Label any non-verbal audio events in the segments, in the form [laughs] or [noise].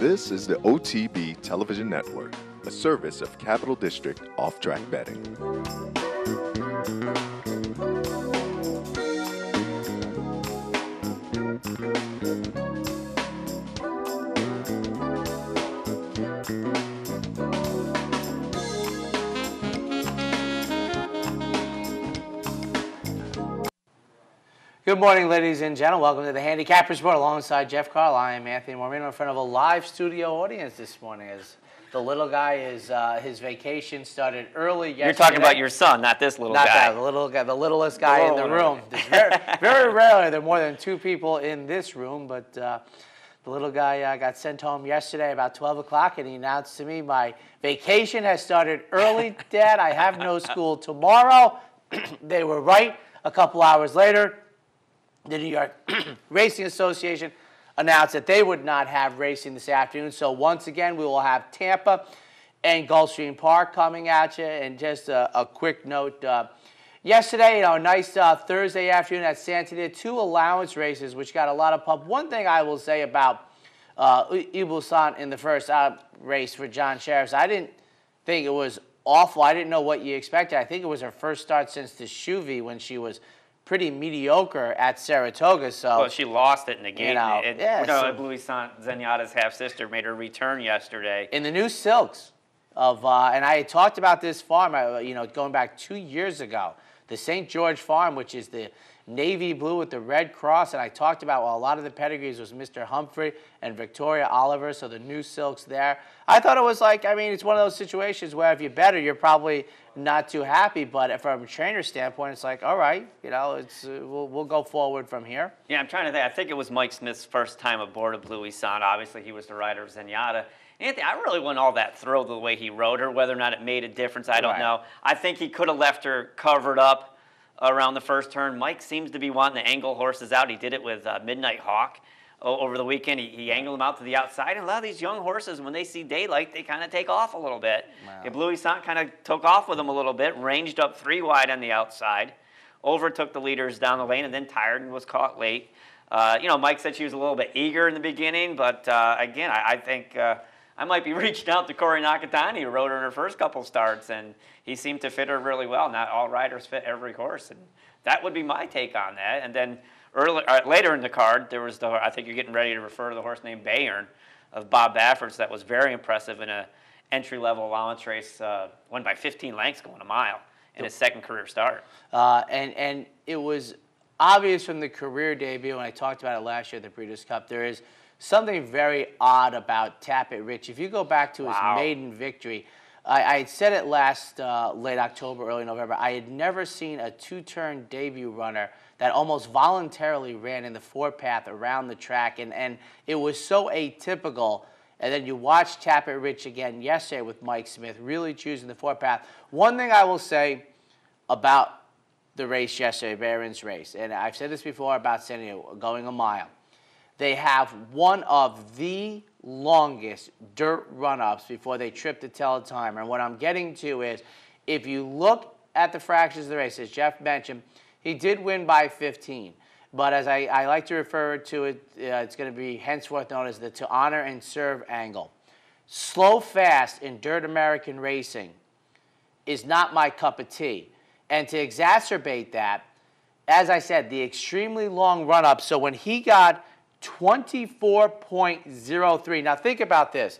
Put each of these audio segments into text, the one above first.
This is the OTB Television Network, a service of Capital District Off Track Betting. Good morning, ladies and gentlemen. Welcome to the Handicappers Report alongside Jeff Carl. I am Anthony Mormino in front of a live studio audience this morning as the little guy is, uh, his vacation started early yesterday. You're talking about your son, not this little Not guy. that, the little guy, the littlest guy in the room. Very, [laughs] very rarely there are more than two people in this room, but uh, the little guy uh, got sent home yesterday about 12 o'clock, and he announced to me, "My vacation has started early, Dad. I have no [laughs] school tomorrow." [clears throat] they were right. A couple hours later, the New York [clears throat] Racing Association announced that they would not have racing this afternoon. So once again, we will have Tampa and Gulfstream Park coming at you. And just a, a quick note. Uh, yesterday, you know, a nice uh, Thursday afternoon at Santa Anita, two allowance races, which got a lot of pub. One thing I will say about uh, Eblouissante in the first uh, race for John Shirreffs, I didn't think it was awful. I didn't know what you expected. I think it was her first start since the Shuvee when she was pretty mediocre at Saratoga. So Well, she lost it in the game. know, it, yeah, no, so- Louis Zenyatta's half sister made her return yesterday. in the new silks of, uh, and I had talked about this farm, uh, you know, going back two years ago, the St. George farm, which is the navy blue with the red cross, and I talked about well, a lot of the pedigrees was Mr. Humphrey and Victoria Oliver, so the new silks there. I thought it was like, I mean, it's one of those situations where if you're better, you're probably not too happy, but from a trainer standpoint, it's like, all right, you know, it's uh, we'll, we'll go forward from here. Yeah, I'm trying to think. I think it was Mike Smith's first time aboard Eblouissante. Obviously, he was the rider of Zenyatta. Anthony, I really wasn't all that thrilled with the way he rode her. Whether or not it made a difference, I don't Right. know. I think he could have left her covered up around the first turn. Mike seems to be wanting to angle horses out. He did it with uh, Midnight Hawk over the weekend. He, he angled them out to the outside. And a lot of these young horses, when they see daylight, they kind of take off a little bit. Wow. If Eblouissante kind of took off with them a little bit, ranged up three wide on the outside, overtook the leaders down the lane, and then tired and was caught late. Uh, you know, Mike said she was a little bit eager in the beginning, but uh, again, I, I think uh, I might be [laughs] reaching out to Corey Nakatani, who rode her in her first couple starts, and he seemed to fit her really well. Not all riders fit every horse, and that would be my take on that. And then early, uh, later in the card, there was the I think you're getting ready to refer to the horse named Bayern of Bob Baffert's that was very impressive in a entry level allowance race, uh, won by 15 lengths going a mile in his second career start. Uh, and and it was obvious from the career debut, and I talked about it last year at the Breeders' Cup. There is something very odd about Tappet Rich. If you go back to his Wow. maiden victory, I, I had said it last uh, late October, early November. I had never seen a two-turn debut runner that almost voluntarily ran in the four-path around the track, and and it was so atypical. And then you watch Tappet Rich again yesterday with Mike Smith, really choosing the four-path. One thing I will say about the race yesterday, Bayern's race, and I've said this before about San Diego, going a mile. They have one of the longest dirt run-ups before they trip the teletimer. And what I'm getting to is, if you look at the fractions of the race, as Jeff mentioned, he did win by 15. But as I, I like to refer to it, uh, it's going to be henceforth known as the to honor and serve angle. Slow fast in dirt American racing is not my cup of tea. And to exacerbate that, as I said, the extremely long run up. So when he got 24.03, now think about this.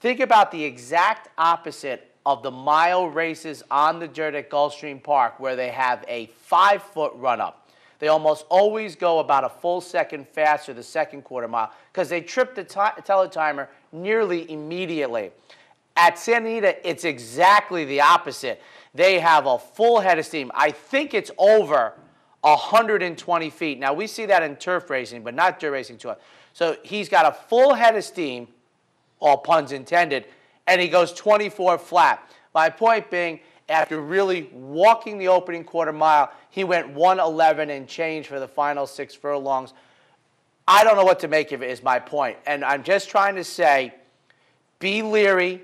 Think about the exact opposite of the mile races on the dirt at Gulfstream Park, where they have a five foot run up. They almost always go about a full second faster the second quarter mile because they trip the ti- teletimer nearly immediately. At Santa Anita, it's exactly the opposite. They have a full head of steam. I think it's over 120 feet. Now, we see that in turf racing, but not dirt racing tour. So he's got a full head of steam, all puns intended, and he goes 24 flat. My point being, after really walking the opening quarter mile, he went 111 and change for the final six furlongs. I don't know what to make of it, is my point. And I'm just trying to say be leery.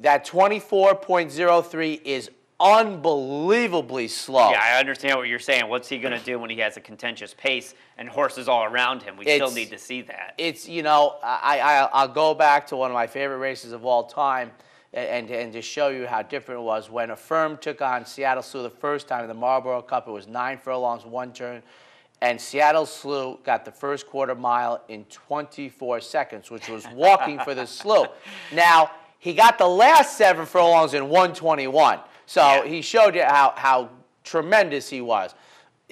That 24.03 is unbelievably slow. Yeah, I understand what you're saying. What's he going to do when he has a contentious pace and horses all around him? We still need to see that. it's you know I, I I'll go back to one of my favorite races of all time, and and to show you how different it was when Affirmed took on Seattle Slew the first time in the Marlboro Cup. It was nine furlongs, one turn, and Seattle Slew got the first quarter mile in 24 seconds, which was walking for the [laughs] Slew. Now he got the last seven furlongs in 121, so Yeah. he showed you how how tremendous he was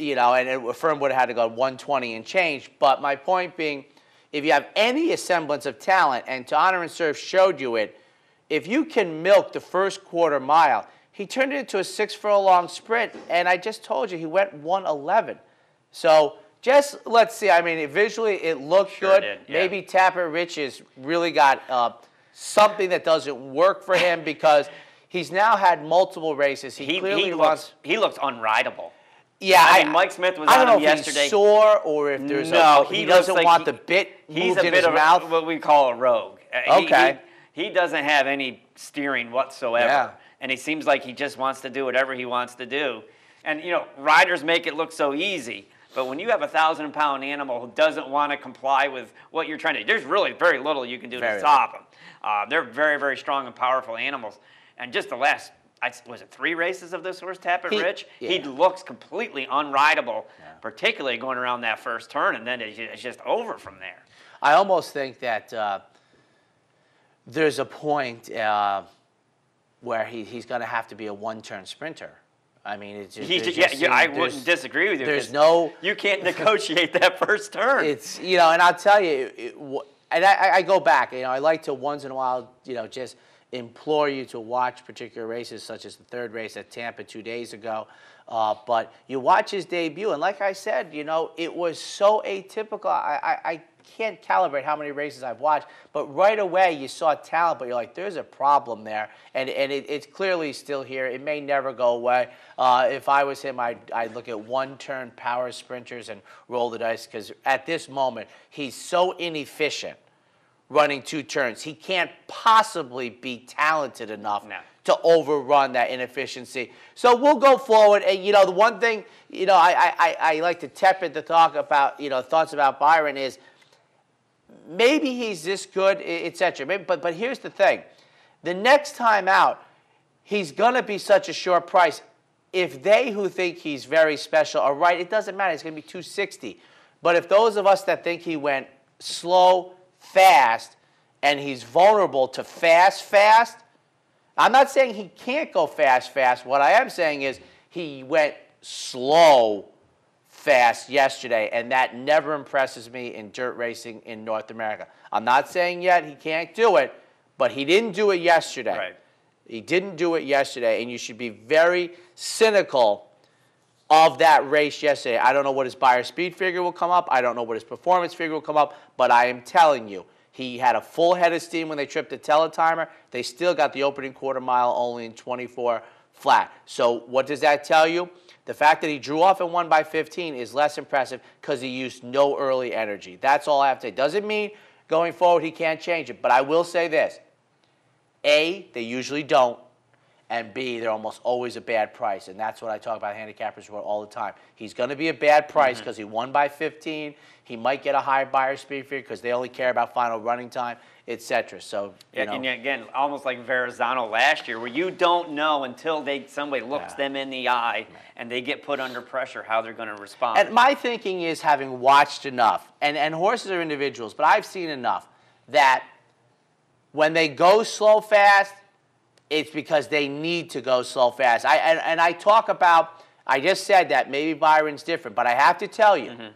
you know, and it, Affirmed would have had to go 120 and change. But my point being, if you have any semblance of talent, and to honor and serve showed you it, if you can milk the first quarter mile, he turned it into a six furlong sprint, and I just told you he went 111. So just let's see. I mean, visually it looked Sure good. did, yeah. Maybe Tapper Rich has really got uh, something that doesn't work for him because he's now had multiple races. He, he, clearly he wants. looks he looks unrideable. Yeah, I mean, Mike Smith was I don't on know him if yesterday. He's sore or if there's no, a, he, he, doesn't like want he- the bit He's a in bit his of a- mouth. what we call a rogue. Uh, he- Okay. He, he doesn't have any steering whatsoever, Yeah. and he seems like he just wants to do whatever he wants to do. And you know, riders make it look so easy. But when you have a thousand pound animal who doesn't want to comply with what you're trying to do, there's really very little you can do Very to stop them. Uh, they're very, very strong and powerful animals. And just the last, was it three races of this horse, Tappet He- Rich? He looks completely unrideable, particularly going around that first turn, and then it's just over from there. I almost think that uh, there's a point uh, where he, he's going to have to be a one-turn sprinter. I mean, it's just, He, there ju- yeah, just yeah, I wouldn't disagree with you. There's no- You can't negotiate that first turn. It's you know, and I'll tell you, it, wh- and I, I go back. You know, I like to once in a while, you know, just implore you to watch particular races, such as the third race at Tampa two days ago. Uh, but you watch his debut, and like I said, you know, it was so atypical. I, I, I can't calibrate how many races I've watched, but right away you saw talent, but you're like, there's a problem there, and and it, it's clearly still here. It may never go away. Uh, if I was him, I'd, I'd look at one-turn power sprinters and roll the dice because at this moment he's so inefficient running two turns. He can't possibly be talented enough No. to overrun that inefficiency. So we'll go forward. And you know, the one thing you know I I, I, I like to tepid to talk about you know thoughts about Bayern is maybe he's this good, etc. Maybe, but but here's the thing: the next time out, he's gonna be such a short price. If they who think he's very special are right, it doesn't matter. It's gonna be 260. But if those of us that think he went slow, fast, and he's vulnerable to fast, fast, I'm not saying he can't go fast, fast. What I am saying is he went slow, fast yesterday, and that never impresses me in dirt racing in North America. I'm not saying yet he can't do it, but he didn't do it yesterday. Right. He didn't do it yesterday, and you should be very cynical of that race yesterday. I don't know what his Beyer speed figure will come up. I don't know what his performance figure will come up, but I am telling you, he had a full head of steam when they tripped the teletimer. They still got the opening quarter mile only in 24 flat. So what does that tell you? The fact that he drew off and won by 15 is less impressive because he used no early energy. That's all I have to say. Doesn't mean going forward he can't change it, but I will say this. A, they usually don't. And B, they're almost always a bad price. And that's what I talk about handicappers all the time. He's going to be a bad price mm-hmm. because he won by 15. He might get a higher Beyer speed figure because they only care about final running time, etc. So, you Yeah, know, and again, almost like Verrazano last year, where you don't know until they somebody looks Yeah. them in the eye and they get put under pressure how they're going to respond. And my thinking is having watched enough, and, and horses are individuals, but I've seen enough that when they go slow fast, it's because they need to go slow fast. I, and, and I talk about, I just said that maybe Bayern's different, but I have to tell you, mm-hmm.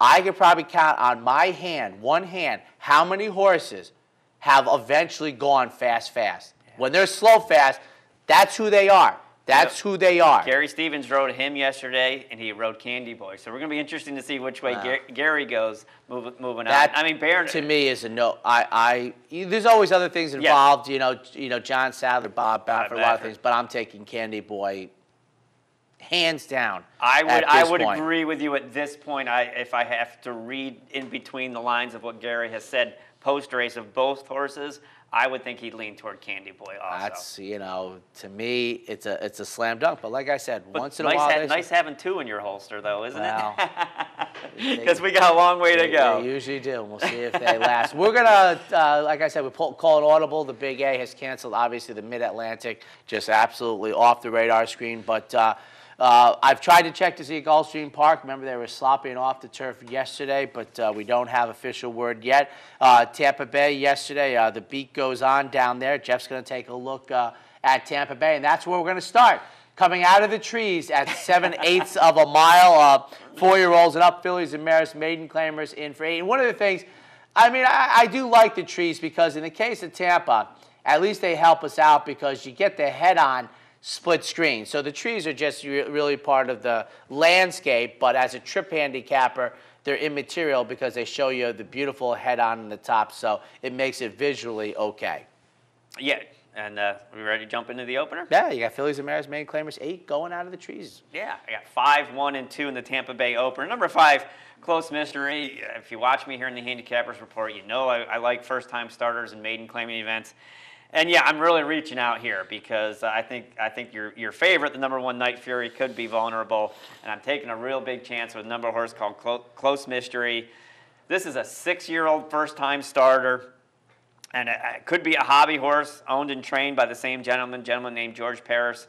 I could probably count on my hand, one hand, how many horses have eventually gone fast, fast. When they're slow fast, that's who they are. That's Yep. who they are. Gary Stevens rode him yesterday, and he rode Candy Boy. So we're going to be interesting to see which way Wow. Gar- Gary goes move, moving That on. I mean, Bayern. to me is a no. I, I there's always other things involved. You know, you know John Sadler, Bob Baffert, a lot of things. But I'm taking Candy Boy, hands down. I would I would point. agree with you at this point. I if I have to read in between the lines of what Gary has said post race of both horses, I would think he'd lean toward Candy Boy also. That's you know, to me, it's a it's a slam dunk. But like I said, But once in nice a while, ha- they- nice having two in your holster, though, isn't Well, [laughs] it? Because we got a long way to go. They usually do. We'll see if they last. We're gonna, uh, like I said, we pull, call it audible. The Big A has canceled. Obviously, the Mid Atlantic just absolutely off the radar screen. But uh, uh, I've tried to check to see Gulfstream Park. Remember, they were slopping off the turf yesterday, but uh, we don't have official word yet. Uh, Tampa Bay yesterday, uh, the beat goes on down there. Jeff's gonna take a look uh, at Tampa Bay, and that's where we're gonna start coming out of the trees at seven [laughs] eighths of a mile. Uh, four-year-olds and up fillies and mares, maiden claimers in for eight. And one of the things, I mean, I, I do like the trees because in the case of Tampa, at least they help us out because you get the head-on split screen. So the trees are just re- really part of the landscape, but as a trip handicapper, they're immaterial because they show you the beautiful head-on in the top, so it makes it visually okay. Yeah, and uh, we ready to jump into the opener? Yeah, you got Phillies and mares, maiden claimers, eight going out of the trees. Yeah, I got five, one, and two in the Tampa Bay opener. Number five, close mystery. If you watch me here in the Handicappers Report, you know I, I like first-time starters and maiden claiming events. And yeah, I'm really reaching out here because I think I think your your favorite, the number one Night Fury, could be vulnerable, and I'm taking a real big chance with a number horse called Clo- Close Mystery. This is a six-year-old first-time starter, and it, it could be a hobby horse owned and trained by the same gentleman, gentleman named George Paris.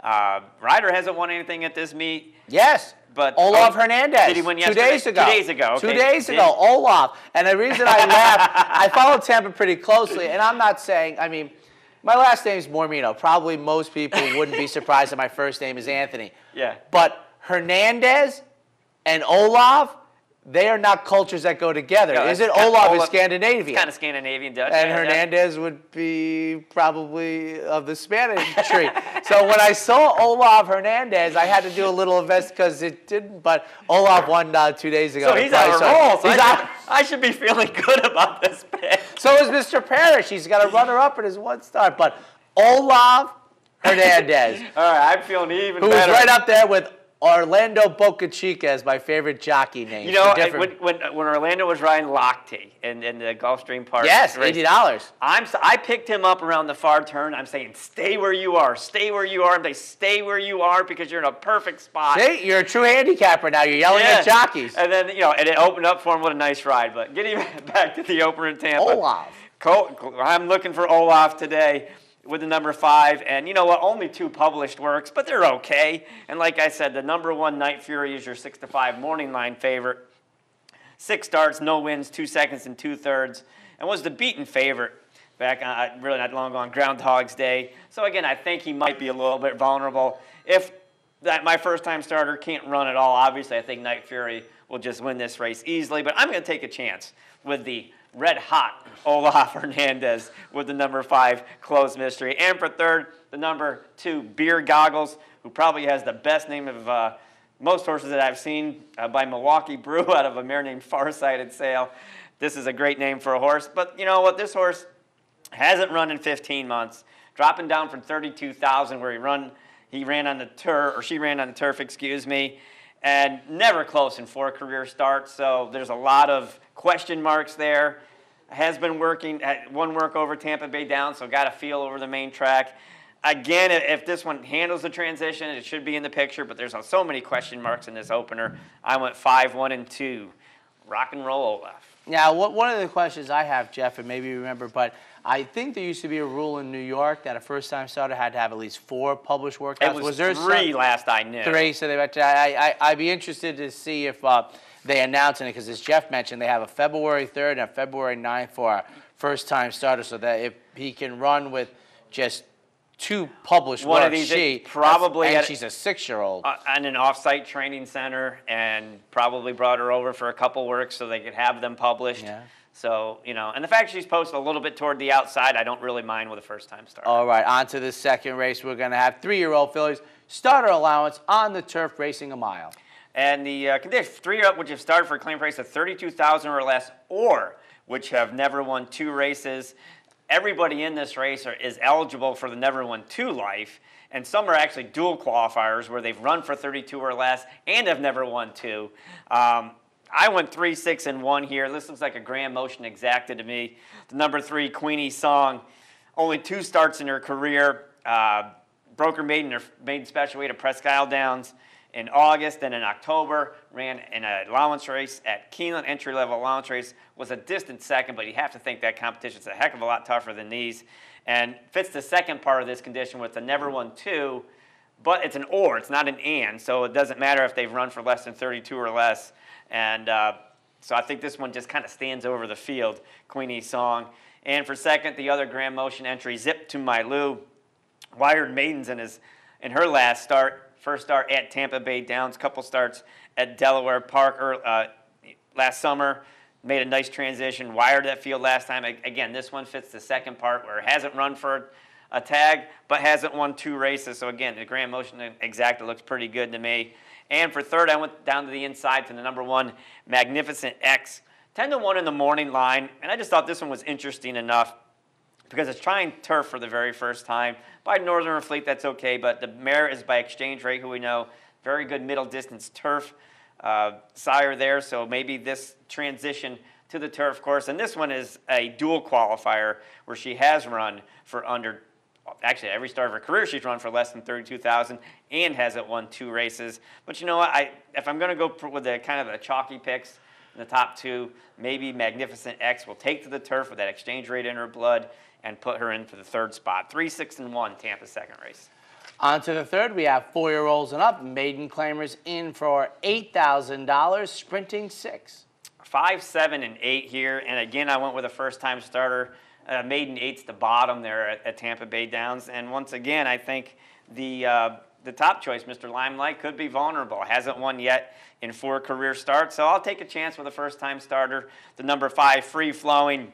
Uh, Ryder hasn't won anything at this meet. Yes. But- Olaf oh, Hernandez. did he win Two days ago. Two days ago, Two days Did- ago, Olaf. And the reason I laugh, [laughs] I follow Tampa pretty closely, and I'm not saying, I mean, my last name is Mormino. Probably most people wouldn't be surprised that my first name is Anthony. [laughs] Yeah. But Hernandez and Olaf, they are not cultures that go together. Yeah, is it kind- Olaf is Scandinavian? Kind of Scandinavian Dutch. and yeah, yeah. Hernandez would be probably of the Spanish tree. so when I saw Olaf Hernandez, I had to do a little invest because it didn't. But Olaf won uh, two days ago. So he's on a roll. So He's I, should, [laughs] I should be feeling good about this pick. so is Mr. Parrish. He's got a runner-up in his one start. But Olaf Hernandez, [laughs] All right, I'm feeling even who better. right up there with Orlando Bocachica as my favorite jockey name. You know, when, when, when Orlando was riding Lochte in, in the Gulfstream Park. yes, race, eighty dollars. I'm, I picked him up around the far turn. I'm saying, stay where you are, stay where you are. And they stay where you are because you're in a perfect spot. See, you're a true handicapper now. You're yelling at jockeys. And then, you know, and it opened up for him. What a nice ride. But getting [laughs] back to the opener in Tampa. Olaf. Col- I'm looking for Olaf today with the number five. And you know what? Only two published works, but they're okay. And like I said, the number one Night Fury is your six to five morning line favorite. Six starts, no wins, two seconds and two thirds, and was the beaten favorite back on, really not long ago on Groundhog's Day. So again, I think he might be a little bit vulnerable. If that my first time starter can't run at all, obviously I think Night Fury will just win this race easily. But I'm going to take a chance with the red hot Olaf [laughs] Hernandez with the number five closed mystery, and for third the number two Beer Goggles, who probably has the best name of. Uh, most horses that I've seen uh, by Milwaukee Brew [laughs] out of a mare named Farsighted Sail. This is a great name for a horse, but you know what? This horse hasn't run in 15 months, dropping down from 32,000 where he run he ran on the turf or she ran on the turf, excuse me, and never close in four career starts. So there's a lot of question marks there. Has been working at one work over Tampa Bay down, so got a feel over the main track. Again, if this one handles the transition, it should be in the picture, but there's so many question marks in this opener. I went 5 1 and 2. Rock and roll Olaf. Now, what, one of the questions I have, Jeff, and maybe you remember, but I think there used to be a rule in New York that a first-time starter had to have at least four published workouts. It was, there three some- last I knew. Three. So they, I, I, I'd be interested to see if uh, they announce it because, as Jeff mentioned, they have a February 3rd and a February 9th for our first-time starter, so that if he can run with just two published One of these, she probably and at- she's a six-year-old. uh, on an off-site training center and probably brought her over for a couple works so they could have them published. Yeah. So, you know, and the fact she's posted a little bit toward the outside, I don't really mind with a first-time starter. All right, on to the second race. We're going to have three-year-old fillies starter allowance on the turf racing a mile. And the uh, condition three up, which have started for a claim price of thirty-two thousand or less, or which have never won two races. Everybody in this race are, is eligible for the never won two life, and some are actually dual qualifiers where they've run for thirty-two or less and have never won two. Um, I went three, six, and one here. This looks like a grand motion exacta to me. The number three, Queenie Song, only two starts in her career. Uh, broke her maiden, her maiden special weight at Presque Isle Downs in August. Then in October, ran in an allowance race at Keeneland, entry level allowance race. Was a distant second, but you have to think that competition's a heck of a lot tougher than these. And fits the second part of this condition with the never won two, but it's an or, it's not an and. So it doesn't matter if they've run for less than 32 or less. And uh, so I think this one just kind of stands over the field, Queenie Song. And for second, the other Grand Motion entry, Zip to My Lou. Wired Maidens in, his, in her last start. First start at Tampa Bay Downs, couple starts at Delaware Park uh, last summer. Made a nice transition, wired that field last time. Again, this one fits the second part where it hasn't run for a tag, but hasn't won two races. So again, the Grand Motion exacta looks pretty good to me. And for third, I went down to the inside to the number one, Magnificent X. 10 to 1 in the morning line. And I just thought this one was interesting enough because it's trying turf for the very first time. By Northern Afleet, that's okay, but the mare is by Exchange Rate, who we know, very good middle distance turf uh, sire there. So maybe this transition to the turf course. And this one is a dual qualifier where she has run for under actually every start of her career she's run for less than 32,000 and hasn't won two races. But you know what? I if I'm going to go with the kind of the chalky picks in the top two, maybe Magnificent X will take to the turf with that exchange rate in her blood and put her in for the third spot. Three, six, and one, Tampa second race. On to the third, we have four-year-olds and up. Maiden claimers in for $8,000, sprinting six. Five, seven, and eight here. And again, I went with a first-time starter uh, maiden eight's the bottom there at, at, Tampa Bay Downs. And once again, I think the uh, the top choice, Mr. Limelight, could be vulnerable. Hasn't won yet in four career starts, so I'll take a chance with a first time starter. The number five, free flowing.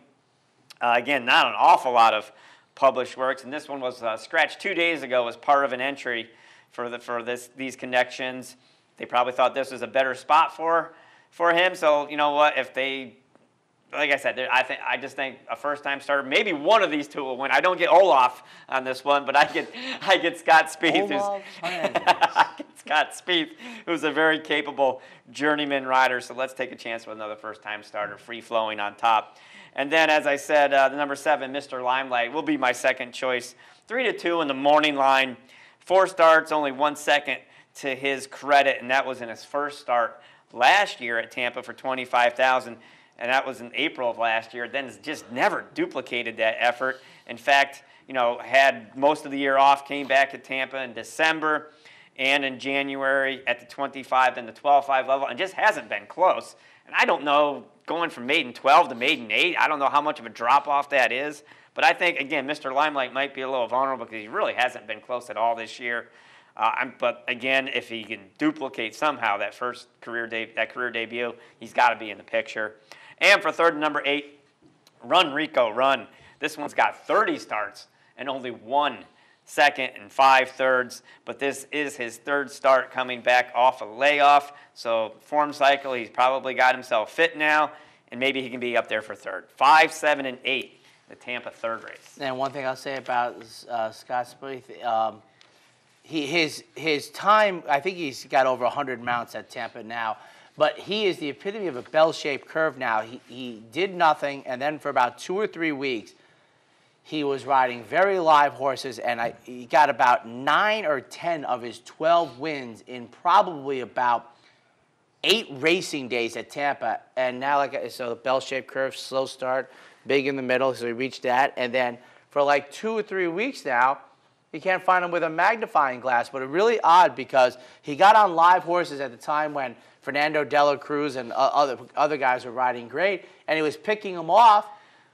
Uh, again, not an awful lot of published works, and this one was uh, scratched two days ago as part of an entry for the for this these connections. They probably thought this was a better spot for for him. So you know what? If they like I said, I think I just think a first-time starter, maybe one of these two will win. I don't get Olaf on this one, but I get I get Scott Spieth, who's [laughs] Scott Spieth, who's a very capable journeyman rider. So let's take a chance with another first-time starter, free-flowing on top. And then, as I said, uh, the number seven, Mr. Limelight, will be my second choice. Three to two in the morning line, four starts, only one second to his credit, and that was in his first start last year at Tampa for twenty-five thousand and that was in April of last year. Then just never duplicated that effort. In fact, you know, had most of the year off, came back to Tampa in December and in January at the 25 and the 12-5 level, and just hasn't been close. And I don't know, going from maiden 12 to maiden 8, I don't know how much of a drop-off that is. But I think, again, Mr. Limelight might be a little vulnerable because he really hasn't been close at all this year. Uh, but again, if he can duplicate somehow that first career de- that career debut, he's got to be in the picture. And for third and number eight, Run Rico Run. This one's got 30 starts and only one second and five thirds. But this is his third start coming back off a layoff. So form cycle, he's probably got himself fit now, and maybe he can be up there for third. Five, seven, and eight, the Tampa third race. And one thing I'll say about uh, Scott Spieth, um, he, his, his time, I think he's got over 100 mounts at Tampa now. But he is the epitome of a bell-shaped curve now. He, he did nothing, and then for about two or three weeks, he was riding very live horses, and I, he got about nine or 10 of his 12 wins in probably about eight racing days at Tampa. And now, like so, the bell-shaped curve, slow start, big in the middle, so he reached that. And then for like two or three weeks now, you can't find him with a magnifying glass, but it's really odd because he got on live horses at the time when – Fernando Dela Cruz and other, other guys were riding great, and he was picking them off.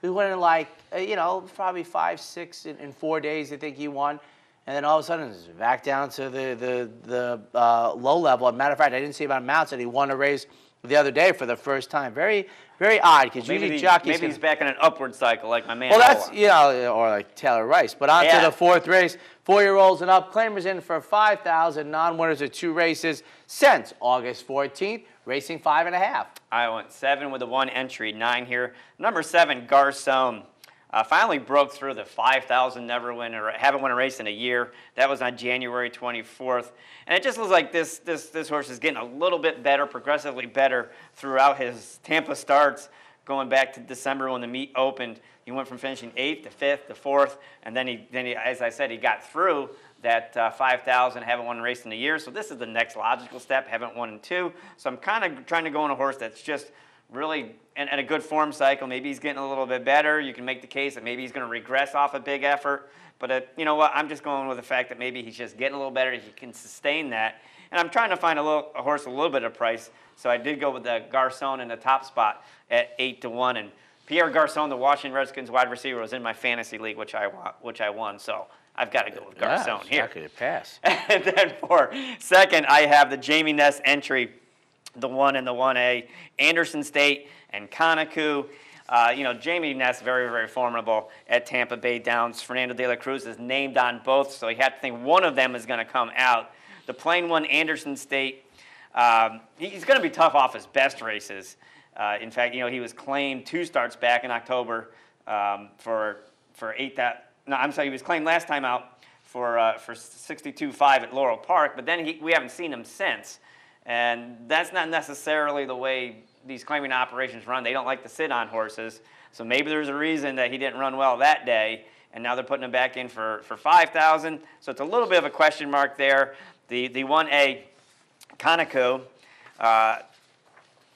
We went in like, uh, you know, probably five, six in, in four days, I think he won. And then all of a sudden, it's back down to the, the, the uh, low level. As a matter of fact, I didn't see about mounts that he won a race the other day for the first time. Very, very odd because maybe usually jockeys. Maybe he's back in an upward cycle like my man. Well, that's you know, or like Taylor Rice. But on yeah. to the fourth race. Four-year-olds and up. Claimers in for five thousand. Non-winners of two races since August 14th. Racing five and a half. I went seven with a one entry, nine here. Number seven, Garcon. Uh, finally broke through the 5,000 never win or haven't won a race in a year. That was on January 24th, and it just looks like this this this horse is getting a little bit better, progressively better throughout his Tampa starts, going back to December when the meet opened. He went from finishing eighth to fifth to fourth, and then he then he, as I said, he got through that uh, 5,000, haven't won a race in a year. So this is the next logical step, haven't won in two. So I'm kind of trying to go on a horse that's just really in, in, a good form cycle. Maybe he's getting a little bit better. You can make the case that maybe he's going to regress off a big effort. But uh, you know what? I'm just going with the fact that maybe he's just getting a little better. He can sustain that. And I'm trying to find a, little, a horse a little bit of price. So I did go with the Garcon in the top spot at eight to one. And Pierre Garcon, the Washington Redskins wide receiver, was in my fantasy league, which I which I won. So I've got to go with Garcon yeah, here. pass. [laughs] and then for second, I have the Jamie Ness entry, the one and the one A, Anderson State and Conacu. Uh, you know, Jamie Ness, very, very formidable at Tampa Bay Downs. Fernando de la Cruz is named on both, so you have to think one of them is going to come out. The plain one, Anderson State, um, he's going to be tough off his best races. Uh, in fact, you know, he was claimed two starts back in October um, for for eight that. No, I'm sorry, he was claimed last time out for uh, for 62.5 at Laurel Park, but then he, we haven't seen him since, and that's not necessarily the way these claiming operations run. They don't like to sit on horses, so maybe there's a reason that he didn't run well that day, and now they're putting him back in for for 5,000. So it's a little bit of a question mark there. The the 1A Conaco. Uh,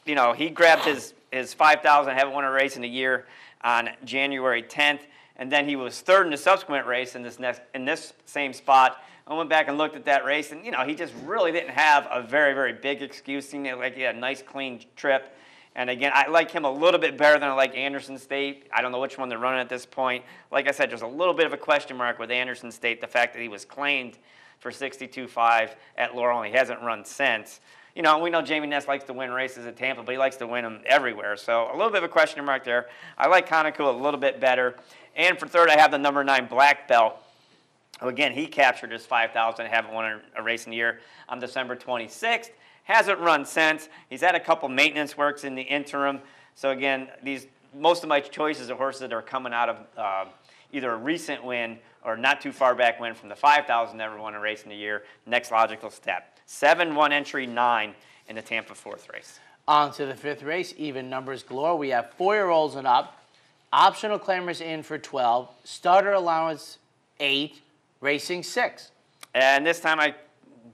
you know, he grabbed his, his 5,000, haven't won a race in a year on January 10th. And then he was third in the subsequent race in this, next, in this same spot. I went back and looked at that race, and you know he just really didn't have a very, very big excuse. Seemed like he had a nice, clean trip. And again, I like him a little bit better than I like Anderson State. I don't know which one they're running at this point. Like I said, there's a little bit of a question mark with Anderson State. The fact that he was claimed for 62.5 at Laurel and he hasn't run since you know, we know Jamie Ness likes to win races at Tampa, but he likes to win them everywhere. So a little bit of a question mark there. I like Conacu a little bit better. And for third, I have the number nine black belt. Again, he captured his 5,000, haven't won a race in a year on December 26th. Hasn't run since. He's had a couple maintenance works in the interim. So again, these most of my choices are horses that are coming out of uh, either a recent win or not too far back win from the 5,000 never won a race in a year. Next logical step. 7 1 entry, 9 in the Tampa fourth race. On to the fifth race, even numbers galore. We have four year olds and up, optional claimers in for 12, starter allowance 8, racing 6. And this time I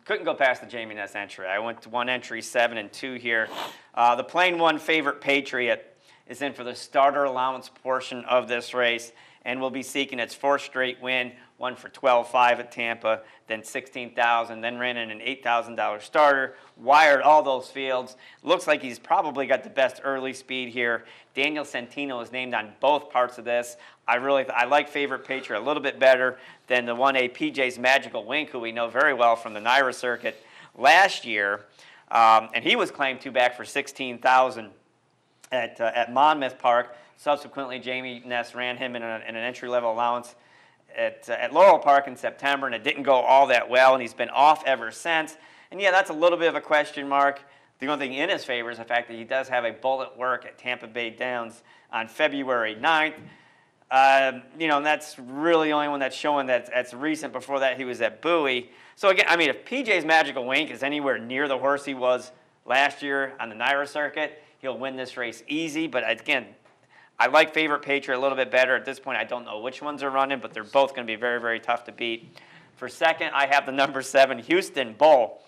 couldn't go past the Jamie Ness entry. I went to one entry, 7 and 2 here. Uh, the plain one favorite Patriot is in for the starter allowance portion of this race and will be seeking its fourth straight win, one for 12.5 at Tampa, then 16,000, then ran in an $8,000 starter, wired all those fields. Looks like he's probably got the best early speed here. Daniel Centeno is named on both parts of this. I really I like favorite Patriot a little bit better than the 1A PJ's Magical Wink, who we know very well from the NYRA circuit last year. Um, and he was claimed to back for 16,000 at, uh, at Monmouth Park. Subsequently, Jamie Ness ran him in, a, in an entry level allowance at, uh, at Laurel Park in September, and it didn't go all that well, and he's been off ever since. And yeah, that's a little bit of a question mark. The only thing in his favor is the fact that he does have a bullet work at Tampa Bay Downs on February 9th. Uh, you know, and that's really the only one that's showing that that's recent. Before that, he was at Bowie. So again, I mean, if PJ's Magical Wink is anywhere near the horse he was last year on the NYRA circuit, he'll win this race easy. But again, I like favorite Patriot a little bit better. At this point, I don't know which ones are running, but they're both going to be very, very tough to beat. For second, I have the number seven Houston Bull,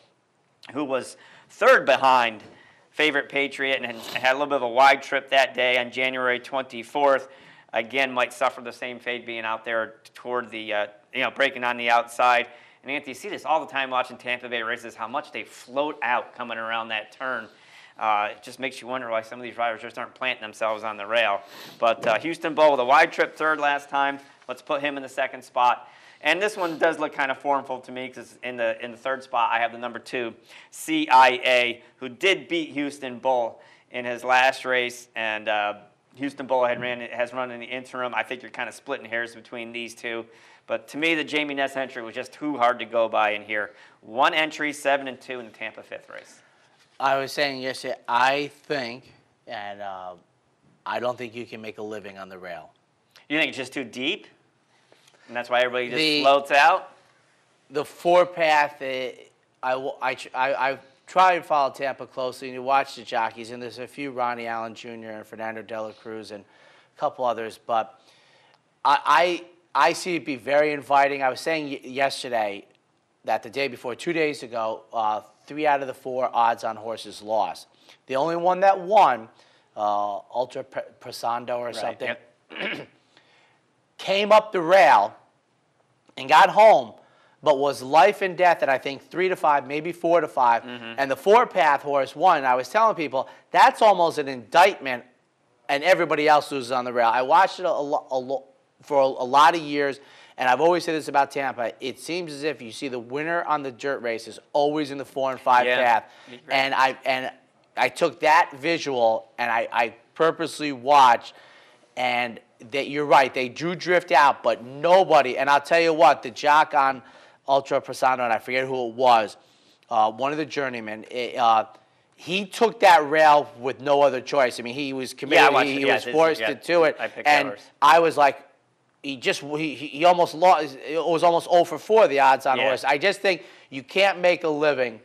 who was third behind favorite Patriot and had a little bit of a wide trip that day on January 24th. Again, might suffer the same fate being out there toward the, uh, you know, breaking on the outside. And Anthony, you see this all the time watching Tampa Bay races, how much they float out coming around that turn. Uh, it just makes you wonder why some of these drivers just aren't planting themselves on the rail. But uh, Houston Bull with a wide trip third last time. Let's put him in the second spot. And this one does look kind of formful to me because in the, in the third spot I have the number two, CIA, who did beat Houston Bull in his last race. And uh, Houston Bull had ran, has run in the interim. I think you're kind of splitting hairs between these two. But to me, the Jamie Ness entry was just too hard to go by in here. One entry, seven and two in the Tampa fifth race. I was saying yesterday, I think, and uh, I don't think you can make a living on the rail. You think it's just too deep, and that's why everybody just The- floats out? the four path, eh, I, I, tr- I, I try and follow Tampa closely, and you watch the jockeys, and there's a few Ronnie Allen Jr. and Fernando De La Cruz and a couple others, but I, I, I see it be very inviting. I was saying y- yesterday that the day before, two days ago, uh, three out of the four odds on horses lost. The only one that won, uh, Ultra Prasando or something, Yep. [clears throat] came up the rail and got home, but was life and death at I think three to five, maybe four to 5 and the four path horse won. And I was telling people that's almost an indictment, and everybody else loses on the rail. I watched it a, lo- a for a, a lot of years, and I've always said this about Tampa. It seems as if you see the winner on the dirt race is always in the four and five Yeah, path, right. and I and I took that visual and I, I purposely watched and that you're right, they drew drift out, but nobody, and I'll tell you what, the jock on Ultra Prasano, and I forget who it was, uh, one of the journeymen, it, uh, he took that rail with no other choice. I mean, he was committed, watched he, he Yeah, was forced yeah, to do it, I picked and ours. I was like, he just he, he almost lost. It was almost 0 for 4 the odds on Yeah. horse. I just think you can't make a living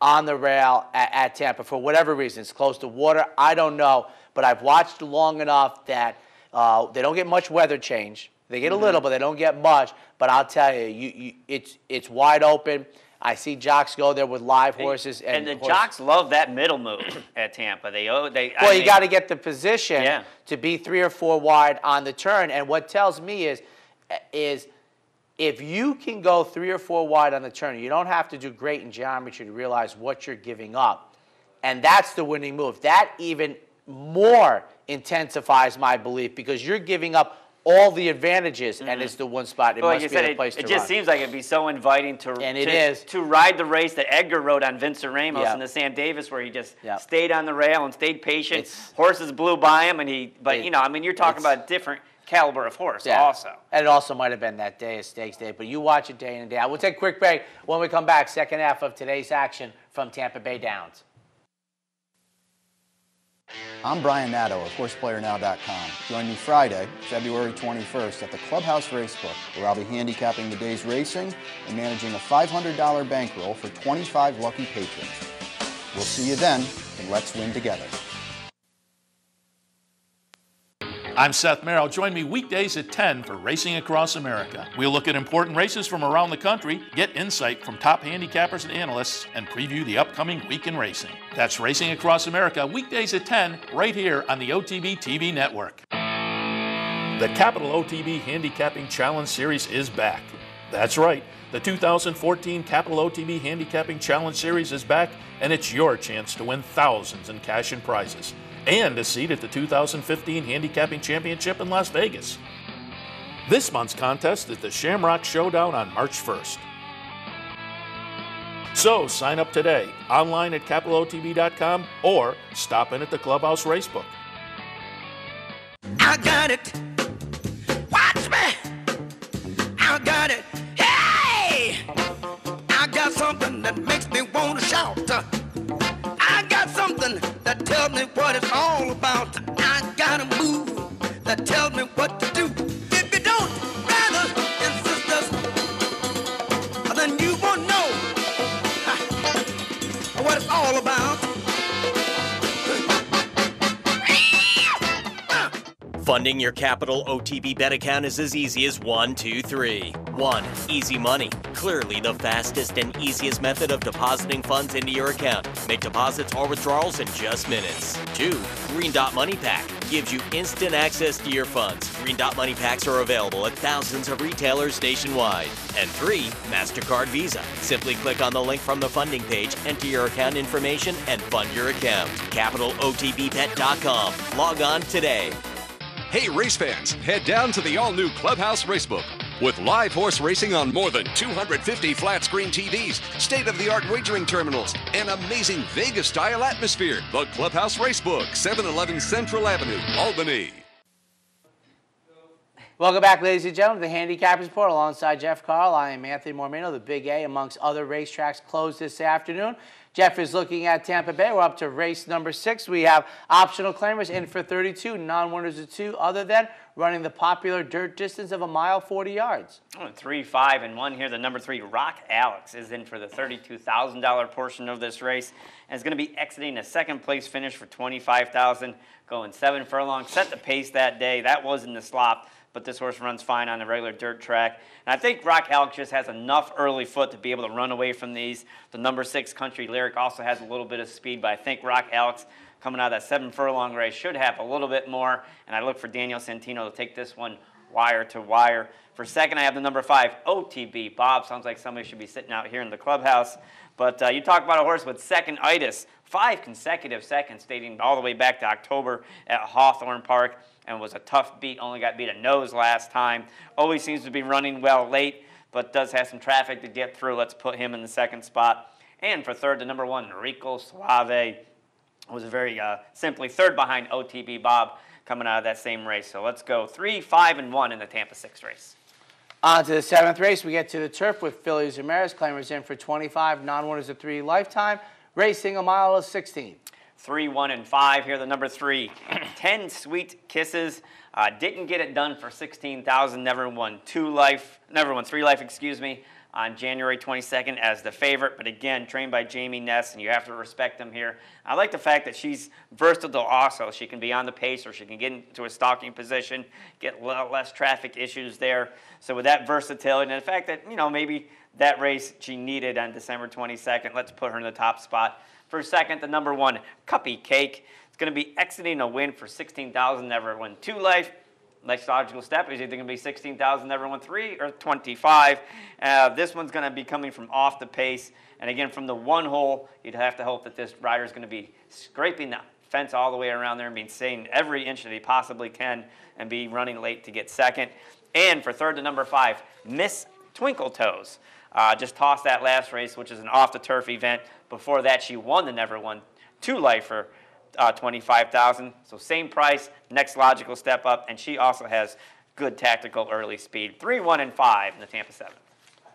on the rail at, at Tampa for whatever reason. It's close to water. I don't know, but I've watched long enough that uh, they don't get much weather change. They get Mm-hmm. a little, but they don't get much. But I'll tell you, you, you it's it's wide open. I see jocks go there with live horses, and, And, the horse- jocks love that middle move [clears throat] at Tampa. They oh they. I Well, you got to get the position Yeah. to be three or four wide on the turn. And what tells me is, eh, is if you can go three or four wide on the turn, you don't have to do great in geometry to realize what you're giving up. And that's the winning move. That even more intensifies my belief because you're giving up all the advantages, and mm-hmm. it's the one spot. It Well, must you be said the it, place it to just run. seems like it'd be so inviting to And it to, is. to ride the race that Edgar rode on Vinceremos Yeah. in the Sam Davis, where he just Yeah. stayed on the rail and stayed patient. It's- Horses blew by him, and he. But It- you know, I mean, you're talking about a different caliber of horse, Yeah. also. And it also might have been that day of Stakes Day, but you watch it day in and day out. We'll take a quick break. When we come back, second half of today's action from Tampa Bay Downs. I'm Brian Nadeau of HorsePlayerNow.com. Join me Friday, February 21st at the Clubhouse Racebook, where I'll be handicapping the day's racing and managing a $500 bankroll for 25 lucky patrons. We'll see you then, and let's win together. I'm Seth Merrill. Join me weekdays at 10 for Racing Across America. We'll look at important races from around the country, get insight from top handicappers and analysts, and preview the upcoming week in racing. That's Racing Across America, weekdays at 10, right here on the OTB TV network. The Capital OTB Handicapping Challenge Series is back. That's right. The 2014 Capital OTB Handicapping Challenge Series is back, and it's your chance to win thousands in cash and prizes and a seat at the 2015 Handicapping Championship in Las Vegas. This month's contest is the Shamrock Showdown on March 1st. So sign up today, online at capitalotb.com or stop in at the Clubhouse Racebook. I got it. Watch me. I got it. Hey! I got something that makes me want to shout. Tells me what it's all about. I got a move that tells me what to do. If you don't, brothers and sisters, then you won't know what it's all about. Funding your Capital OTB bet account is as easy as one, two, three. One, easy money. Clearly the fastest and easiest method of depositing funds into your account. Make deposits or withdrawals in just minutes. Two, Green Dot Money Pack. Gives you instant access to your funds. Green Dot Money Packs are available at thousands of retailers nationwide. And three, MasterCard Visa. Simply click on the link from the funding page, enter your account information, and fund your account. CapitalOTBBet.com. Log on today. Hey, race fans, head down to the all new Clubhouse Racebook. With live horse racing on more than 250 flat screen TVs, state of the art wagering terminals, and amazing Vegas style atmosphere. The Clubhouse Racebook, 711 Central Avenue, Albany. Welcome back, ladies and gentlemen, to the Handicappers Report alongside Jeff Carl. I am Anthony Mormino. The Big A, amongst other racetracks, closed this afternoon. Jeff is looking at Tampa Bay. We're up to race number six. We have optional claimers in for 32, non-winners of two, other than running the popular dirt distance of a mile 40 yards. Oh, Three, five, and one here. The number three, Rock Alex, is in for the $32,000 portion of this race and is going to be exiting a second place finish for 25000 going seven furlongs. Set the pace that day. That was in the slop, but this horse runs fine on the regular dirt track. And I think Rock Alex just has enough early foot to be able to run away from these. The number six Country Lyric also has a little bit of speed, but I think Rock Alex coming out of that seven furlong race should have a little bit more. And I look for Daniel Centeno to take this one wire to wire. For second, I have the number five, OTB. Bob sounds like somebody should be sitting out here in the clubhouse. But uh, you talk about a horse with second itis, five consecutive seconds, dating all the way back to October at Hawthorne Park, and was a tough beat. Only got beat a nose last time. Always seems to be running well late, but does have some traffic to get through. Let's put him in the second spot. And for third, the number one, Rico Suave was very uh, simply third behind OTB Bob coming out of that same race. So let's go three, five, and one in the Tampa Six race. On to the seventh race. We get to the turf with Phillies Ramirez. Claimers in for 25, non-winners of three lifetime. Racing a mile of 16. Three, one, and five here. The number three, [clears throat] 10 sweet kisses. Uh, didn't get it done for 16,000. Never won two life, never won three life, excuse me, on January 22nd as the favorite. But again, trained by Jamie Ness, and you have to respect them here. I like the fact that she's versatile also. She can be on the pace or she can get into a stalking position, get less traffic issues there. So with that versatility and the fact that, you know, maybe that race she needed on December 22nd, let's put her in the top spot. For second, the number one, Cuppy Cake. It's going to be exiting a win for 16,000, never won two life. Next logical step is either going to be 16,000, never won three, or 25. Uh, this one's going to be coming from off the pace. And again, from the one hole, you'd have to hope that this rider is going to be scraping the fence all the way around there and being saving every inch that he possibly can and be running late to get second. And for third to number five, Miss Twinkle Toes. Uh, just tossed that last race, which is an off the turf event. Before that, she won the never won two lifer, uh, 25,000. So same price, next logical step up, and she also has good tactical early speed. Three, one, and five in the Tampa Seven.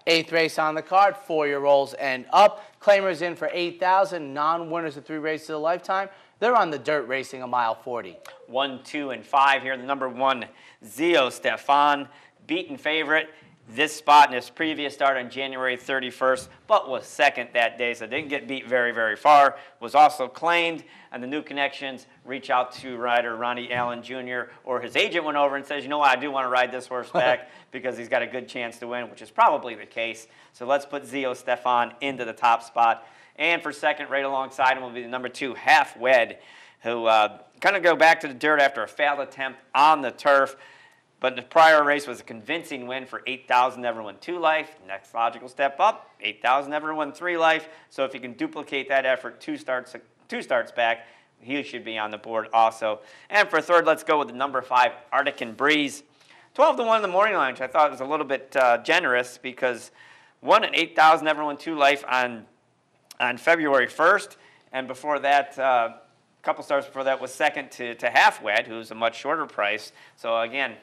Eighth race on the card, four-year-olds and up. Claimers in for 8,000, non-winners of three races of a lifetime. They're on the dirt racing a mile 40. One, two, and five here. The number one, Zio Stefan, beaten favorite this spot in his previous start on January 31st, but was second that day, so didn't get beat very, very far. Was also claimed, and the new connections reach out to rider Ronnie Allen Jr. or his agent went over and says, you know what, I do want to ride this horse back [laughs] because he's got a good chance to win, which is probably the case. So let's put Zio Stefan into the top spot. And for second, right alongside him will be the number two, Half Wed, who uh, kind of go back to the dirt after a failed attempt on the turf. But the prior race was a convincing win for 8,000, never won two life. Next logical step up, 8,000, never won three life. So if you can duplicate that effort two starts, two starts back, he should be on the board also. And for third, let's go with the number five, Arctic and Breeze. 12 to 1 in the morning line, which I thought was a little bit uh, generous because won at 8,000, never won two life on, on February 1st. And before that, uh, a couple starts before that was second to, to Half Wed, who's a much shorter price. So again,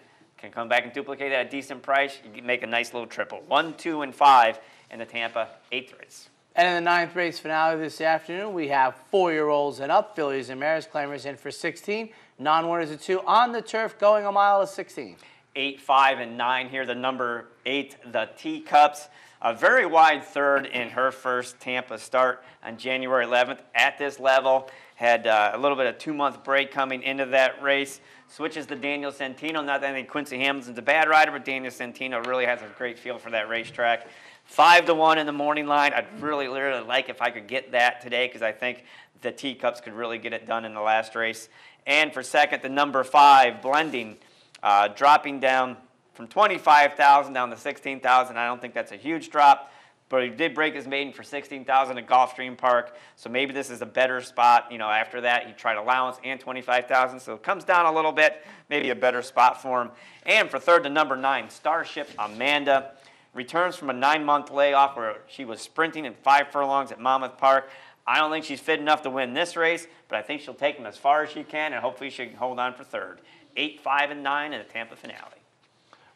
can come back and duplicate at a decent price, you can make a nice little triple. One, two, and five in the Tampa eighth race. And in the ninth race finale this afternoon, we have four-year-olds and up. Fillies and Mares claimers in for 16. Non-winners of two on the turf, going a mile of 16. Eight, five, and nine here. The number eight, the Teacups. A very wide third in her first Tampa start on January 11th at this level. Had uh, a little bit of two-month break coming into that race switches to Daniel Centeno. Not that I think Quincy Hamilton's a bad rider, but Daniel Centeno really has a great feel for that racetrack. Five to one in the morning line. I'd really, really like if I could get that today because I think the teacups could really get it done in the last race. And for second, the number five, blending, uh, dropping down from 25,000 down to 16,000. I don't think that's a huge drop but he did break his maiden for 16000 at Gulfstream Park. So maybe this is a better spot. You know, after that, he tried allowance and 25000 So it comes down a little bit, maybe a better spot for him. And for third to number nine, Starship Amanda returns from a nine-month layoff where she was sprinting in five furlongs at Monmouth Park. I don't think she's fit enough to win this race, but I think she'll take him as far as she can, and hopefully she can hold on for third. Eight, five, and nine in the Tampa finale.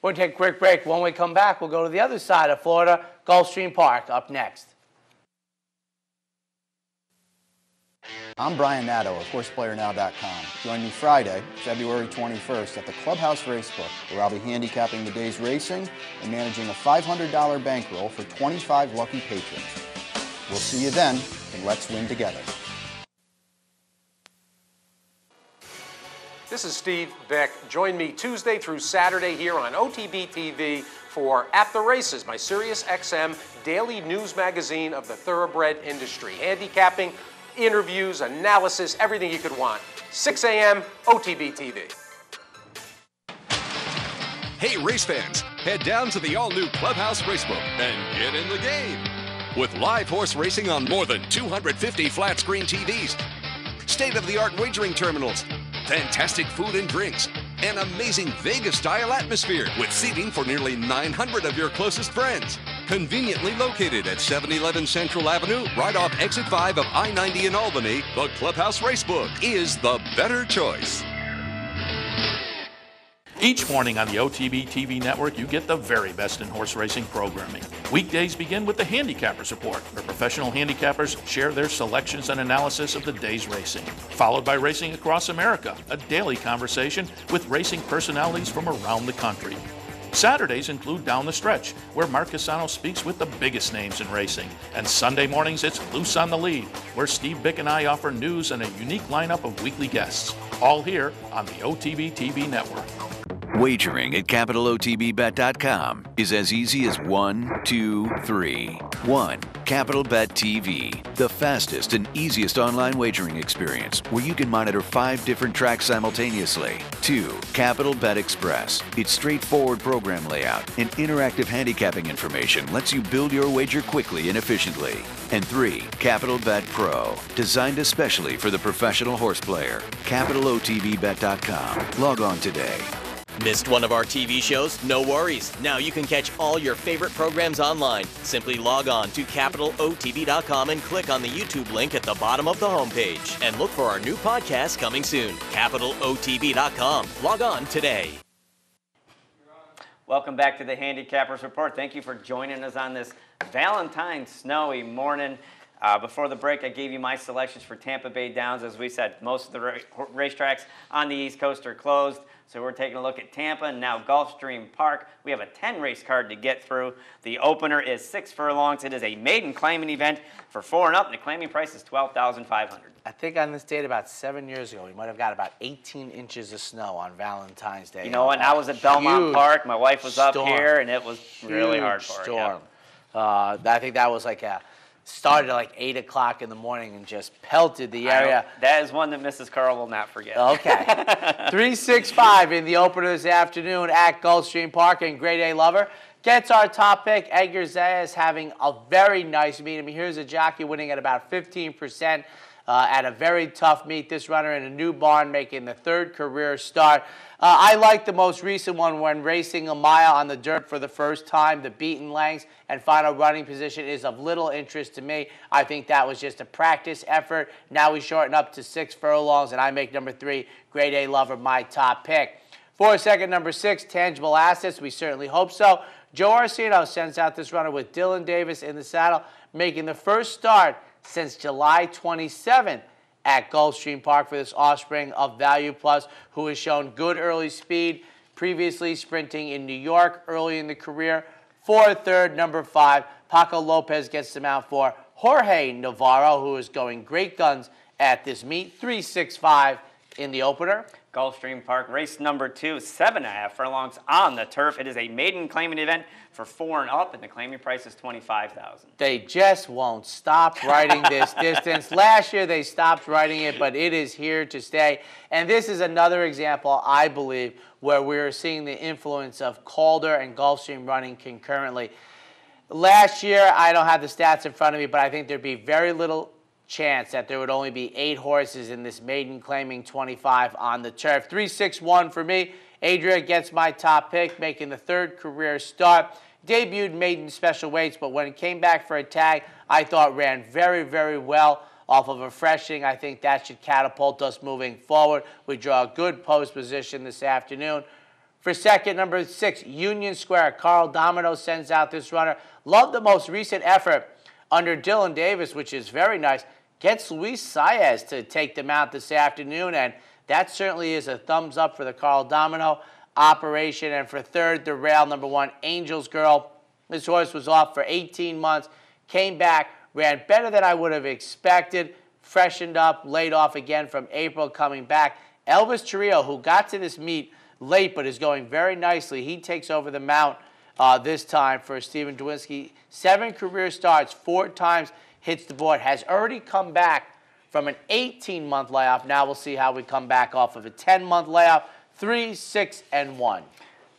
We'll take a quick break. When we come back, we'll go to the other side of Florida, Gulfstream Park, up next. I'm Brian Nadeau of HorsePlayerNow.com. Join me Friday, February 21st at the Clubhouse Racebook, where I'll be handicapping the day's racing and managing a $500 bankroll for 25 lucky patrons. We'll see you then, and let's win together. This is Steve Byk. Join me Tuesday through Saturday here on OTB TV for At the Races, my Sirius XM daily news magazine of the thoroughbred industry. Handicapping, interviews, analysis, everything you could want. 6 a.m. OTB TV. Hey, race fans, head down to the all new Clubhouse Racebook and get in the game. With live horse racing on more than 250 flat screen TVs, state of the art wagering terminals, fantastic food and drinks, an amazing Vegas style atmosphere with seating for nearly 900 of your closest friends. Conveniently located at 711 Central Avenue, right off exit 5 of I 90 in Albany, the Clubhouse Racebook is the better choice. Each morning on the OTB TV network, you get the very best in horse racing programming. Weekdays begin with the Handicappers Report, where professional handicappers share their selections and analysis of the day's racing. Followed by Racing Across America, a daily conversation with racing personalities from around the country. Saturdays include Down the Stretch, where Mark Cusano speaks with the biggest names in racing. And Sunday mornings, it's Loose on the Lead, where Steve Byk and I offer news and a unique lineup of weekly guests. All here on the OTB TV network. Wagering at CapitalOTBBet.com is as easy as one, two, three. One, CapitalBet TV, the fastest and easiest online wagering experience where you can monitor five different tracks simultaneously. Two, Capital Bet Express. Its straightforward program layout and interactive handicapping information lets you build your wager quickly and efficiently. And three, Capital Bet Pro, designed especially for the professional horse player. CapitalOTBBet.com. Log on today. Missed one of our TV shows? No worries. Now you can catch all your favorite programs online. Simply log on to capitalotb.com and click on the YouTube link at the bottom of the homepage. And look for our new podcast coming soon. capitalotb.com. Log on today. Welcome back to the Handicappers Report. Thank you for joining us on this Valentine's snowy morning. Uh, before the break, I gave you my selections for Tampa Bay Downs. As we said, most of the ra- racetracks on the East Coast are closed. So we're taking a look at Tampa and now Gulfstream Park. We have a 10 race card to get through. The opener is six furlongs. It is a maiden claiming event for four and up. And the claiming price is 12500 I think on this date about seven years ago, we might have got about 18 inches of snow on Valentine's Day. You know, and I was at Belmont Park. My wife was up here, and it was really hard for her. storm. Uh, I think that was like a started at like eight o'clock in the morning and just pelted the area. That is one that Mrs. Carl will not forget. Okay. [laughs] 365 in the opener this afternoon at Gulfstream Park and Grade A Lover. Gets our top pick. Edgar Zayas having a very nice meet. I mean, here's a jockey winning at about 15% uh, at a very tough meet. This runner in a new barn making the third career start. Uh, I like the most recent one when racing a mile on the dirt for the first time. The beaten lengths and final running position is of little interest to me. I think that was just a practice effort. Now we shorten up to six furlongs, and I make number three, Grade A Lover, my top pick. For second, number six, Tangible Assets. We certainly hope so. Joe Orseno sends out this runner with Dylan Davis in the saddle, making the first start since July 27th at Gulfstream Park for this offspring of Value Plus, who has shown good early speed, previously sprinting in New York early in the career. For third, number five, Paco Lopez gets them out for Jorge Navarro, who is going great guns at this meet. 365 in the opener. Gulfstream Park, race number two, seven and a half furlongs on the turf. It is a maiden claiming event for four and up, and the claiming price is 25000 They just won't stop riding this [laughs] distance. Last year they stopped riding it, but it is here to stay. And this is another example, I believe, where we're seeing the influence of Calder and Gulfstream running concurrently. Last year, I don't have the stats in front of me, but I think there'd be very little chance that there would only be eight horses in this maiden claiming 25 on the turf. 361 for me. Adria gets my top pick, making the third career start. Debuted made in special weights, but when it came back for a tag, I thought ran very, very well off of a freshing. I think that should catapult us moving forward. We draw a good post position this afternoon. For second, number six, Union Square. Carl Domino sends out this runner. Love the most recent effort under Dylan Davis, which is very nice. gets Luis Saez to take them out this afternoon, and that certainly is a thumbs up for the Carl Domino operation. And for third, the rail number one, Angels Girl. This horse was off for 18 months, came back, ran better than I would have expected, freshened up, laid off again from April, coming back. Elvis Trujillo, who got to this meet late but is going very nicely, he takes over the mount uh, this time for Stephen Dwinski. Seven career starts, four times hits the board, has already come back from an 18 month layoff. Now we'll see how we come back off of a 10 month layoff. Three, six, and one.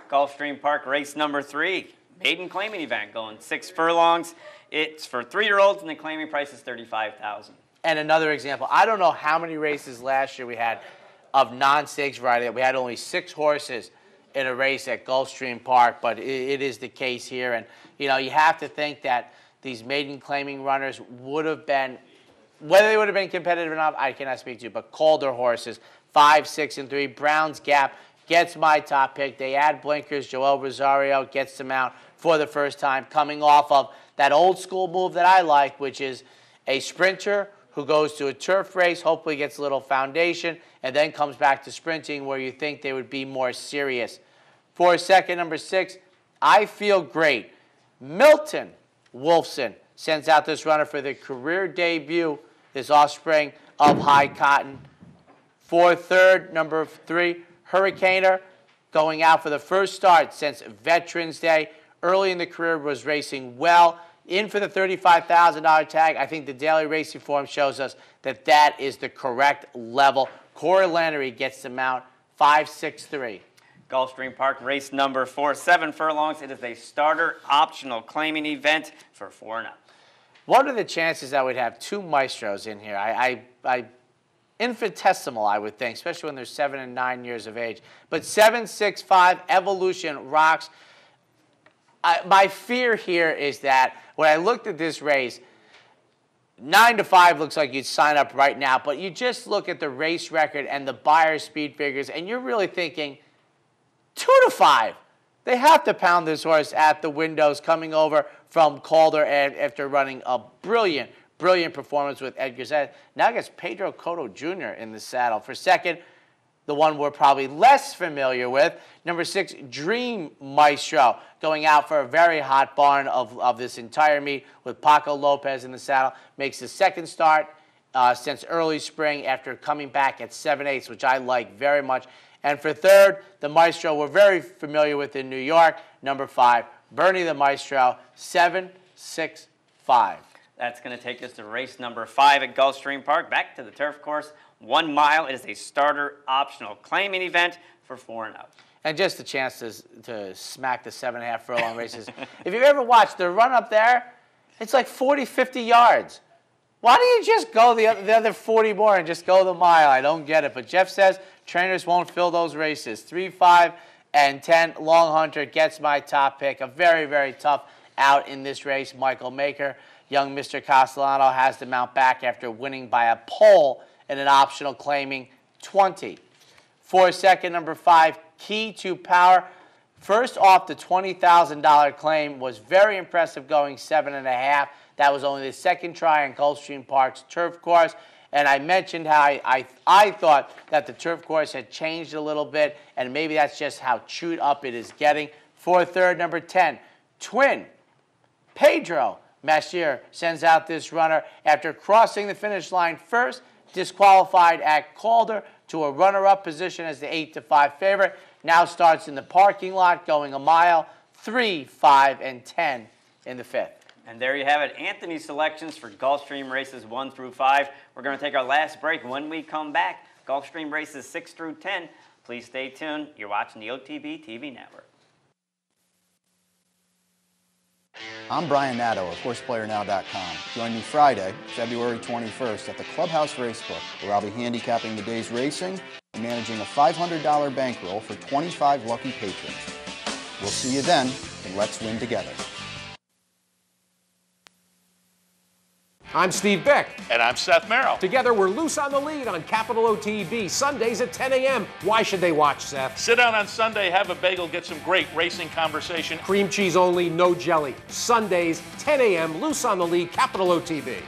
Gulfstream Park race number three, maiden claiming event going six furlongs. It's for three-year-olds and the claiming price is 35000 And another example, I don't know how many races last year we had of non-stakes variety. We had only six horses in a race at Gulfstream Park, but it, it is the case here. And, you know, you have to think that these maiden claiming runners would have been, whether they would have been competitive or not, I cannot speak to, but Calder horses, five, six, and three. Browns Gap gets my top pick. They add blinkers. Joel Rosario gets them out for the first time, coming off of that old school move that I like, which is a sprinter who goes to a turf race, hopefully gets a little foundation, and then comes back to sprinting where you think they would be more serious. For second, number six, I feel great. Milton Wolfson sends out this runner for the career debut, this offspring of High Cotton. For third, number three, Hurricaner, going out for the first start since Veterans Day. Early in the career, was racing well. In for the $35,000 tag. I think the daily racing form shows us that that is the correct level. Corey Lanerie gets the mount 563. Gulfstream Park race number four, seven furlongs. It is a starter optional claiming event for four and up. What are the chances that we'd have two maestros in here? I, I, I infinitesimal, I would think, especially when they're seven and nine years of age. But seven, six, five, Evolution rocks. I, my fear here is that when I looked at this race, nine to five looks like you'd sign up right now, but you just look at the race record and the Beyer speed figures, and you're really thinking two to five. They have to pound this horse at the windows coming over from Calder and after running a brilliant, brilliant performance with Edgar Zed. Now gets Pedro Cotto Jr. in the saddle. For second, the one we're probably less familiar with. Number six, Dream Maestro, going out for a very hot barn of, of this entire meet with Paco Lopez in the saddle. Makes his second start uh, since early spring after coming back at 7 8 which I like very much. And for third, the Maestro we're very familiar with in New York. Number five, Bernie the Maestro, 7 6 5. That's going to take us to race number five at Gulfstream Park. Back to the turf course. One mile. It is a starter optional claiming event for four and up. And just a chance to, to smack the seven and a half furlong races. [laughs] if you've ever watched the run up there, it's like 40, 50 yards. Why don't you just go the, the other 40 more and just go the mile? I don't get it. But Jeff says trainers won't fill those races. 3, 5, and 10. Long Hunter gets my top pick. A very, very tough out in this race. Michael Maker, young Mr. Castellano, has the mount back after winning by a pole in an optional claiming 20. For second, number five, Key to Power. First off the $20,000 claim was very impressive going seven and a half. That was only the second try on Gulfstream Park's turf course. And I mentioned how I, I, I, thought that the turf course had changed a little bit, and maybe that's just how chewed up it is getting. For third, number 10, Twin, Pedro Machier sends out this runner after crossing the finish line first, disqualified at Calder to a runner-up position as the 8 to 5 favorite. Now starts in the parking lot, going a mile, 3, 5, and 10 in the fifth. And there you have it, Anthony's selections for Gulfstream races 1 through 5. We're going to take our last break. When we come back, Gulfstream races 6 through 10. Please stay tuned. You're watching the OTB TV network. I'm Brian Nadeau of HorsePlayerNow.com. Join me Friday, February 21st at the Clubhouse Racebook, where I'll be handicapping the day's racing and managing a $500 bankroll for 25 lucky patrons. We'll see you then, and let's win together. I'm Steve Byk. And I'm Seth Merrill. Together, we're loose on the lead on Capital OTB, Sundays at 10 a.m. Why should they watch, Seth? Sit down on Sunday, have a bagel, get some great racing conversation. Cream cheese only, no jelly. Sundays, 10 a.m., loose on the lead, Capital OTB.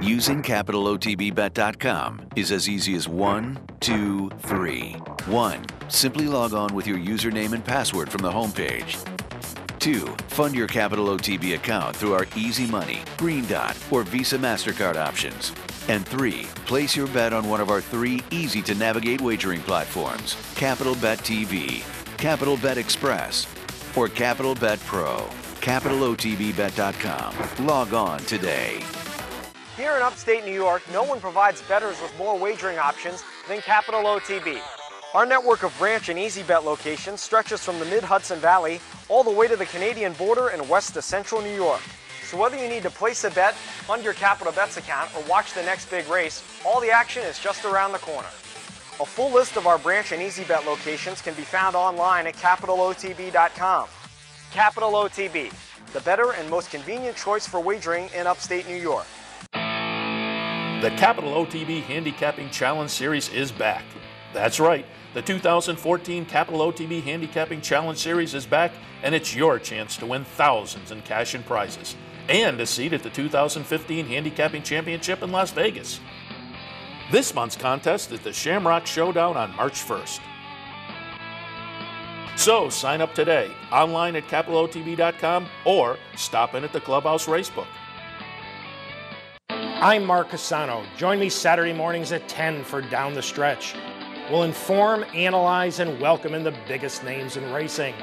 Using CapitalOTBBet.com is as easy as one, two, three. One, simply log on with your username and password from the homepage. Two, fund your Capital OTB account through our Easy Money, Green Dot, or Visa MasterCard options. And three, place your bet on one of our three easy to navigate wagering platforms Capital Bet TV, Capital Bet Express, or Capital Bet Pro. CapitalOTBBet.com. Log on today. Here in upstate New York, no one provides bettors with more wagering options than Capital OTB. Our network of branch and easy bet locations stretches from the mid Hudson Valley all the way to the Canadian border and west to central New York. So whether you need to place a bet, fund your Capital Bets account, or watch the next big race, all the action is just around the corner. A full list of our branch and easy bet locations can be found online at capitalotb.com. Capital OTB, the better and most convenient choice for wagering in upstate New York. The Capital OTB Handicapping Challenge Series is back. That's right, the 2014 Capital OTB Handicapping Challenge Series is back, and it's your chance to win thousands in cash and prizes, and a seat at the 2015 Handicapping Championship in Las Vegas. This month's contest is the Shamrock Showdown on March 1st. So sign up today, online at capitalotb.com or stop in at the Clubhouse Racebook. I'm Mark Cusano. Join me Saturday mornings at 10 for Down the Stretch. We'll inform, analyze, and welcome in the biggest names in racing.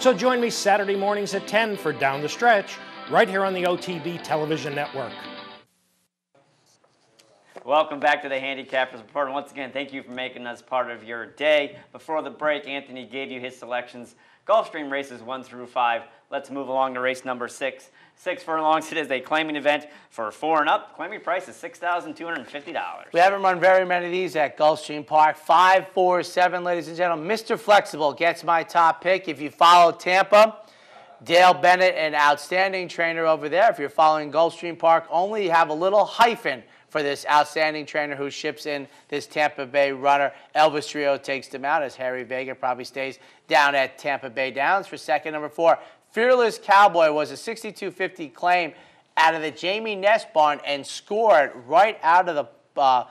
So join me Saturday mornings at 10 for Down the Stretch, right here on the OTB Television Network. Welcome back to the Handicappers Report. And once again, thank you for making us part of your day. Before the break, Anthony gave you his selections. Gulfstream races one through five. Let's move along to race number six. Six furlongs. It is a claiming event for four and up. Claiming price is six thousand two hundred and fifty dollars. We haven't run very many of these at Gulfstream Park. Five, four, seven, ladies and gentlemen. Mr. Flexible gets my top pick. If you follow Tampa, Dale Bennett, an outstanding trainer over there. If you're following Gulfstream Park, only have a little hyphen for this outstanding trainer who ships in this Tampa Bay runner. Elvis Trujillo takes them out as Harry Vega probably stays down at Tampa Bay Downs for second. Number four, Fearless Cowboy was a 6250 claim out of the Jamie Ness barn and scored right out of the uh,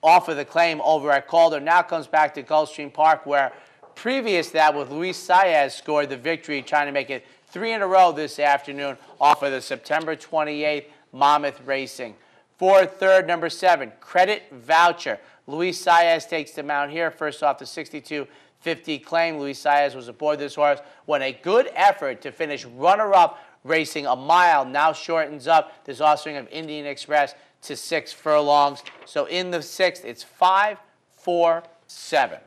off of the claim over at Calder. Now comes back to Gulfstream Park where previous that with Luis Saez scored the victory, trying to make it three in a row this afternoon off of the September 28th Monmouth Racing. For third, number seven, Credit Voucher. Luis Saez takes the out here. First off, the 6250 claim. Luis Saez was aboard this horse. when a good effort to finish runner-up racing a mile. Now shortens up this offspring of Indian Express to six furlongs. So in the sixth, it's five, four, seven.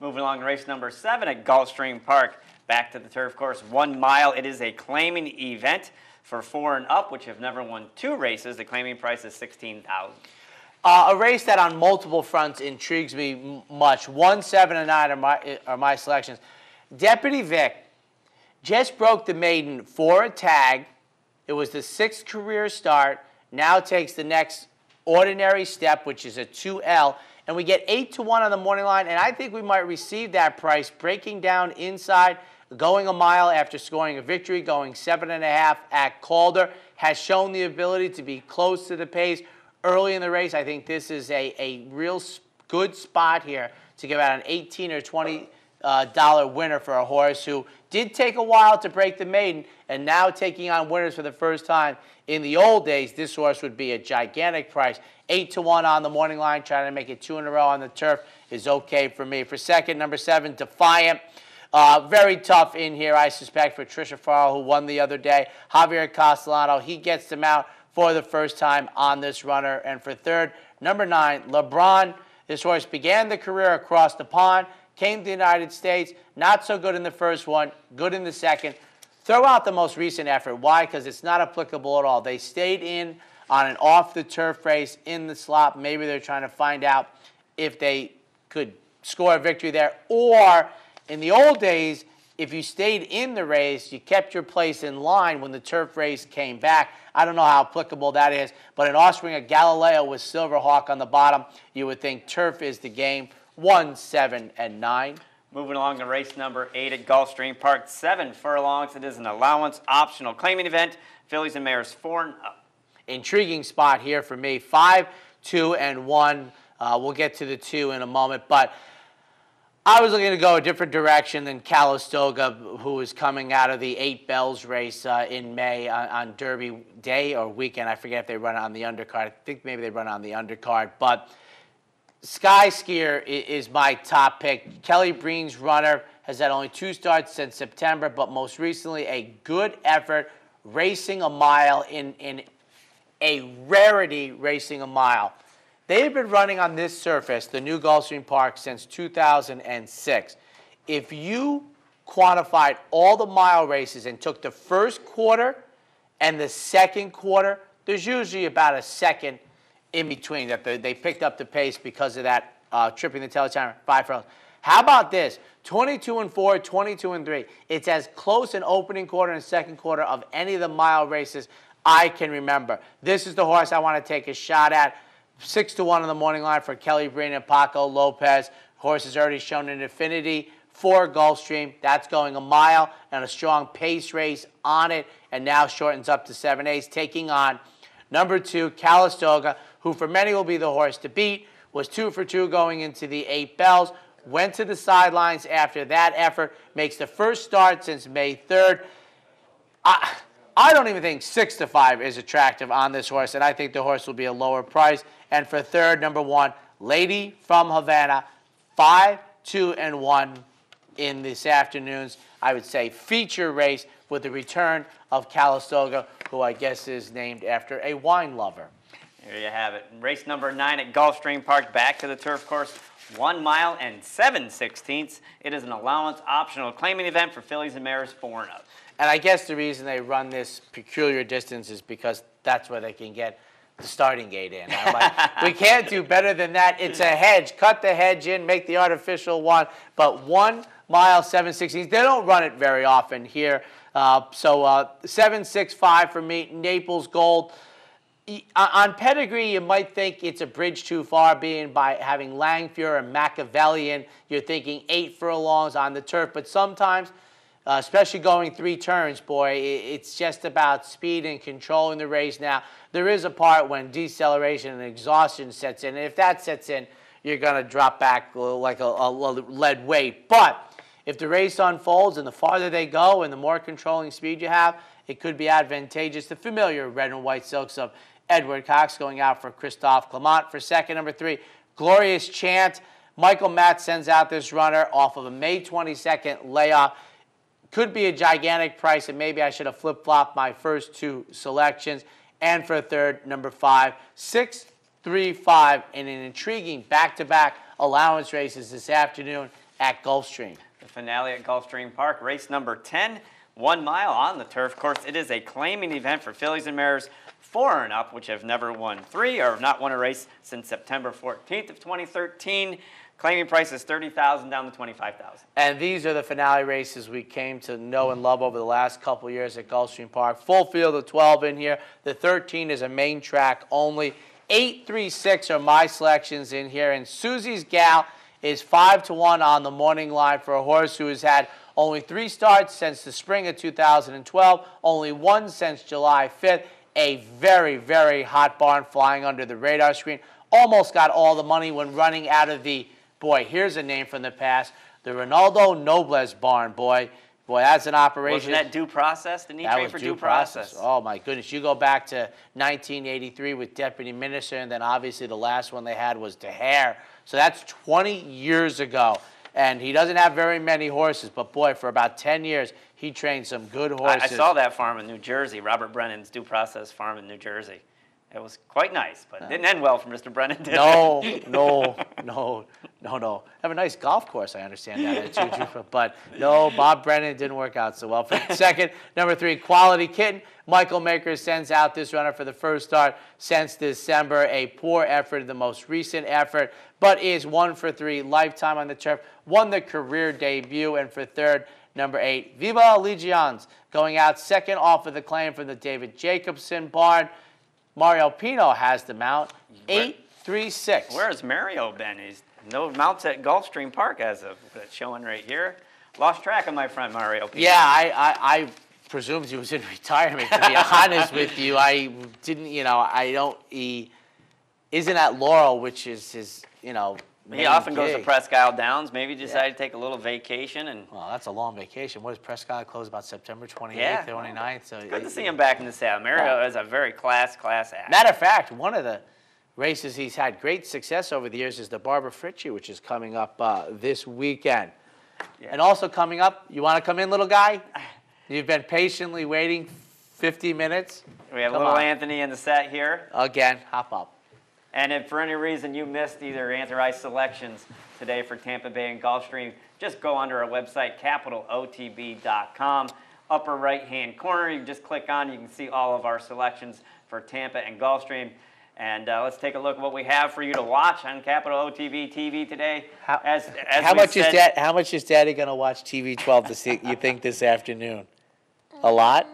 Moving along race number seven at Gulfstream Park. Back to the turf course, one mile. It is a claiming event for four and up, which have never won two races. The claiming price is sixteen thousand. Uh, a race that on multiple fronts intrigues me much. One, seven, and nine are my, are my selections. Deputy Vic just broke the maiden for a tag. It was the sixth career start. Now takes the next ordinary step, which is a 2L. And we get 8 to 1 on the morning line. And I think we might receive that price breaking down inside, going a mile after scoring a victory, going 7.5 at Calder. Has shown the ability to be close to the pace early in the race. I think this is a, a real good spot here to give out an 18 or 20 uh, dollar winner for a horse who did take a while to break the maiden and now taking on winners for the first time. In the old days, this horse would be a gigantic price. Eight to one on the morning line, trying to make it two in a row on the turf is okay for me. For second, number seven, Defiant. Uh, very tough in here, I suspect, for Trisha Farrell, who won the other day. Javier Castellano, he gets them out for the first time on this runner. And for third, number nine, LeBron. This horse began the career across the pond, came to the United States, not so good in the first one, good in the second. Throw out the most recent effort. Why? Because it's not applicable at all. They stayed in on an off the turf race in the slop. Maybe they're trying to find out if they could score a victory there. Or in the old days, if you stayed in the race, you kept your place in line when the turf race came back. I don't know how applicable that is, but an offspring of Galileo with Silverhawk on the bottom, you would think turf is the game. One, seven, and nine. Moving along to race number eight at Gulfstream Park, seven furlongs. It is an allowance optional claiming event. Phillies and mares four and up. intriguing spot here for me. Five, two, and one. Uh, we'll get to the two in a moment, but I was looking to go a different direction than Calistoga, who is coming out of the Eight Bells race uh, in May on, on, Derby Day or weekend. I forget if they run on the undercard. I think maybe they run on the undercard. But Sky Skier is, is my top pick. Kelly Breen's runner has had only two starts since September, but most recently a good effort racing a mile in, in a rarity racing a mile. They've been running on this surface, the new Gulfstream Park, since 2006. If you quantified all the mile races and took the first quarter and the second quarter, there's usually about a second in between that they picked up the pace because of that uh, tripping the teletimer, five furlongs. How about this? 22 and 4, 22 and 3. It's as close an opening quarter and second quarter of any of the mile races I can remember. This is the horse I want to take a shot at. Six to one on the morning line for Kelly Breen and Paco Lopez. Horse has already shown an affinity for Gulfstream. That's going a mile and a strong pace race on it, and now shortens up to seven eighths, taking on number two Calistoga, who for many will be the horse to beat. Was two for two going into the eight bells. Went to the sidelines after that effort. Makes the first start since May 3rd. I, ah, I don't even think six to five is attractive on this horse, and I think the horse will be a lower price. And for third, number one, Lady from Havana, five, two, and one in this afternoon's, I would say, feature race with the return of Calistoga, who I guess is named after a wine lover. There you have it. Race number nine at Gulfstream Park, back to the turf course. One mile and seven sixteenths. It is an allowance optional claiming event for fillies and mares and up. And I guess the reason they run this peculiar distance is because that's where they can get the starting gate in. I'm like, we [laughs] can't do better than that. It's a hedge. Cut the hedge in, make the artificial one. But one mile, 716. They don't run it very often here. Uh, so uh, 765 for me, Naples Gold. On pedigree, you might think it's a bridge too far, being by having Langfuhr and Machiavellian. You're thinking eight furlongs on the turf, but sometimes uh, especially going three turns, boy, it's just about speed and controlling the race. Now, there is a part when deceleration and exhaustion sets in, and if that sets in, you're going to drop back like a, a lead weight. But if the race unfolds and the farther they go and the more controlling speed you have, it could be advantageous. The familiar red and white silks of Edward Cox going out for Christophe Clement for second. Number three, Glorious Chant. Michael Matz sends out this runner off of a May 22nd layoff. Could be a gigantic price, and maybe I should have flip flopped my first two selections. And for a third, number five, six, three, five, in an intriguing back to back allowance races this afternoon at Gulfstream. The finale at Gulfstream Park, race number 10, one mile on the turf course. It is a claiming event for fillies and mares four and up, which have never won three or have not won a race since September 14th of 2013. Claiming price is 30000 down to 25000 And these are the finale races we came to know and love over the last couple years at Gulfstream Park. Full field of 12 in here. The 13 is a main track only. 836 are my selections in here. And Susie's Gal is 5 to 1 on the morning line for a horse who has had only three starts since the spring of 2012, only one since July 5th. A very, very hot barn flying under the radar screen. Almost got all the money when running out of the Boy, here's a name from the past. The Reynaldo Nobles barn, boy. Boy, that's an operation. Wasn't that due process? Didn't he that train was for due, due process. process? Oh, my goodness. You go back to 1983 with Deputy Minister, and then obviously the last one they had was Dehere. So that's 20 years ago. And he doesn't have very many horses, but boy, for about 10 years, he trained some good horses. I, I saw that farm in New Jersey, Robert Brennan's due process farm in New Jersey. It was quite nice, but it didn't end well for Mr. Brennan, did no, it? [laughs] No, no, no, no. Have a nice golf course, I understand that at Juju, but no, Bob Brennan didn't work out so well. For second, number three, Quality Kitten. Michael Maker sends out this runner for the first start since December. A poor effort, the most recent effort, but is one for three, lifetime on the turf. Won the career debut, and for third, number eight, Viva Legions, going out second off of the claim from the David Jacobson barn. Mario Pino has the mount. Eight three six. Where has Mario been? He's no mounts at Gulfstream Park as of uh, showing right here. Lost track of my friend Mario Pino. Yeah, I, I, I presumed he was in [laughs] retirement. To be honest with you, I didn't. You know, I don't. He isn't at Laurel, which is his. You know. He main often goes to. Presque Isle Downs. Maybe decided to take a little vacation and. Well, that's a long vacation. What does Prescott close about September 28th, Yeah. 29th? So Good to see him back in the saddle. Mario is a very class, class act. Matter of fact, one of the races he's had great success over the years is the Barbara Fritchie, which is coming up uh, this weekend. And also coming up, you want to come in, little guy? You've been patiently waiting 50 minutes. We have Come little on. Anthony in the set here. Again, hop up. And if for any reason you missed either Anthony or selections today for Tampa Bay and Gulfstream, just go under our website, capitalotb.com. Upper right hand corner, you just click on, you can see all of our selections for Tampa and Gulfstream. And uh, let's take a look at what we have for you to watch on Capital OTB TV today. How, as, as how much is dad? How much is Daddy gonna watch TV 12 this e- you think this afternoon? A lot.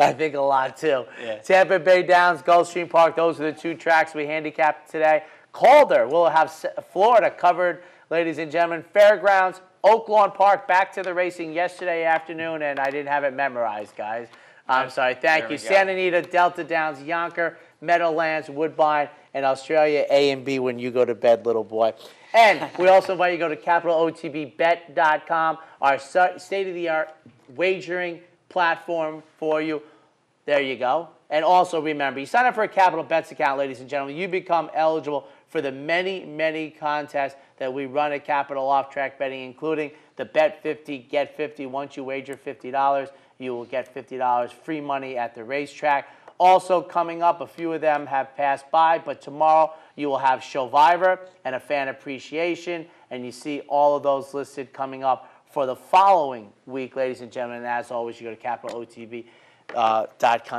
I think a lot too. Yeah. Tampa Bay Downs, Gulfstream Park. Those are the two tracks we handicapped today. Calder will have Florida covered, ladies and gentlemen. Fairgrounds, Oaklawn Park. Back to the racing yesterday afternoon, and I didn't have it memorized, guys. I'm sorry. Thank There you. Santa Anita, Delta Downs, Yonker, Meadowlands, Woodbine, and Australia A and B when you go to bed, little boy. And we also invite you to go to capitalotbbet.com, our state of the art wagering platform for you. There you go. And also remember, you sign up for a Capital Bets account, ladies and gentlemen, you become eligible for the many, many contests that we run at Capital Off Track Betting, including the Bet 50, Get 50. Once you wager $50, you will get $50 free money at the racetrack. Also coming up, a few of them have passed by, but tomorrow you will have Showviver and a fan appreciation, and you see all of those listed coming up for the following week, ladies and gentlemen. And as always, you go to capitalotb.com uh,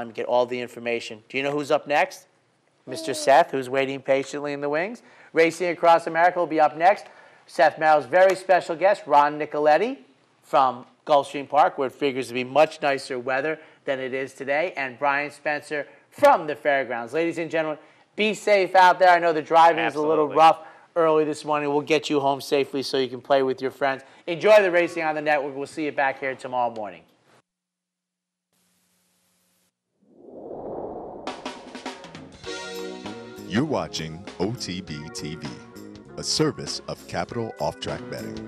to get all the information. Do you know who's up next? Mr. Seth, who's waiting patiently in the wings. Racing Across America will be up next. Seth Merrill's very special guest, Ron Nicoletti from Gulfstream Park, where it figures to be much nicer weather than it is today, and Brian Spencer from the fairgrounds. Ladies and gentlemen, be safe out there. I know the driving is a little rough early this morning. We'll get you home safely so you can play with your friends. Enjoy the racing on the network. We'll see you back here tomorrow morning. You're watching OTB TV, a service of Capital Off Track Betting.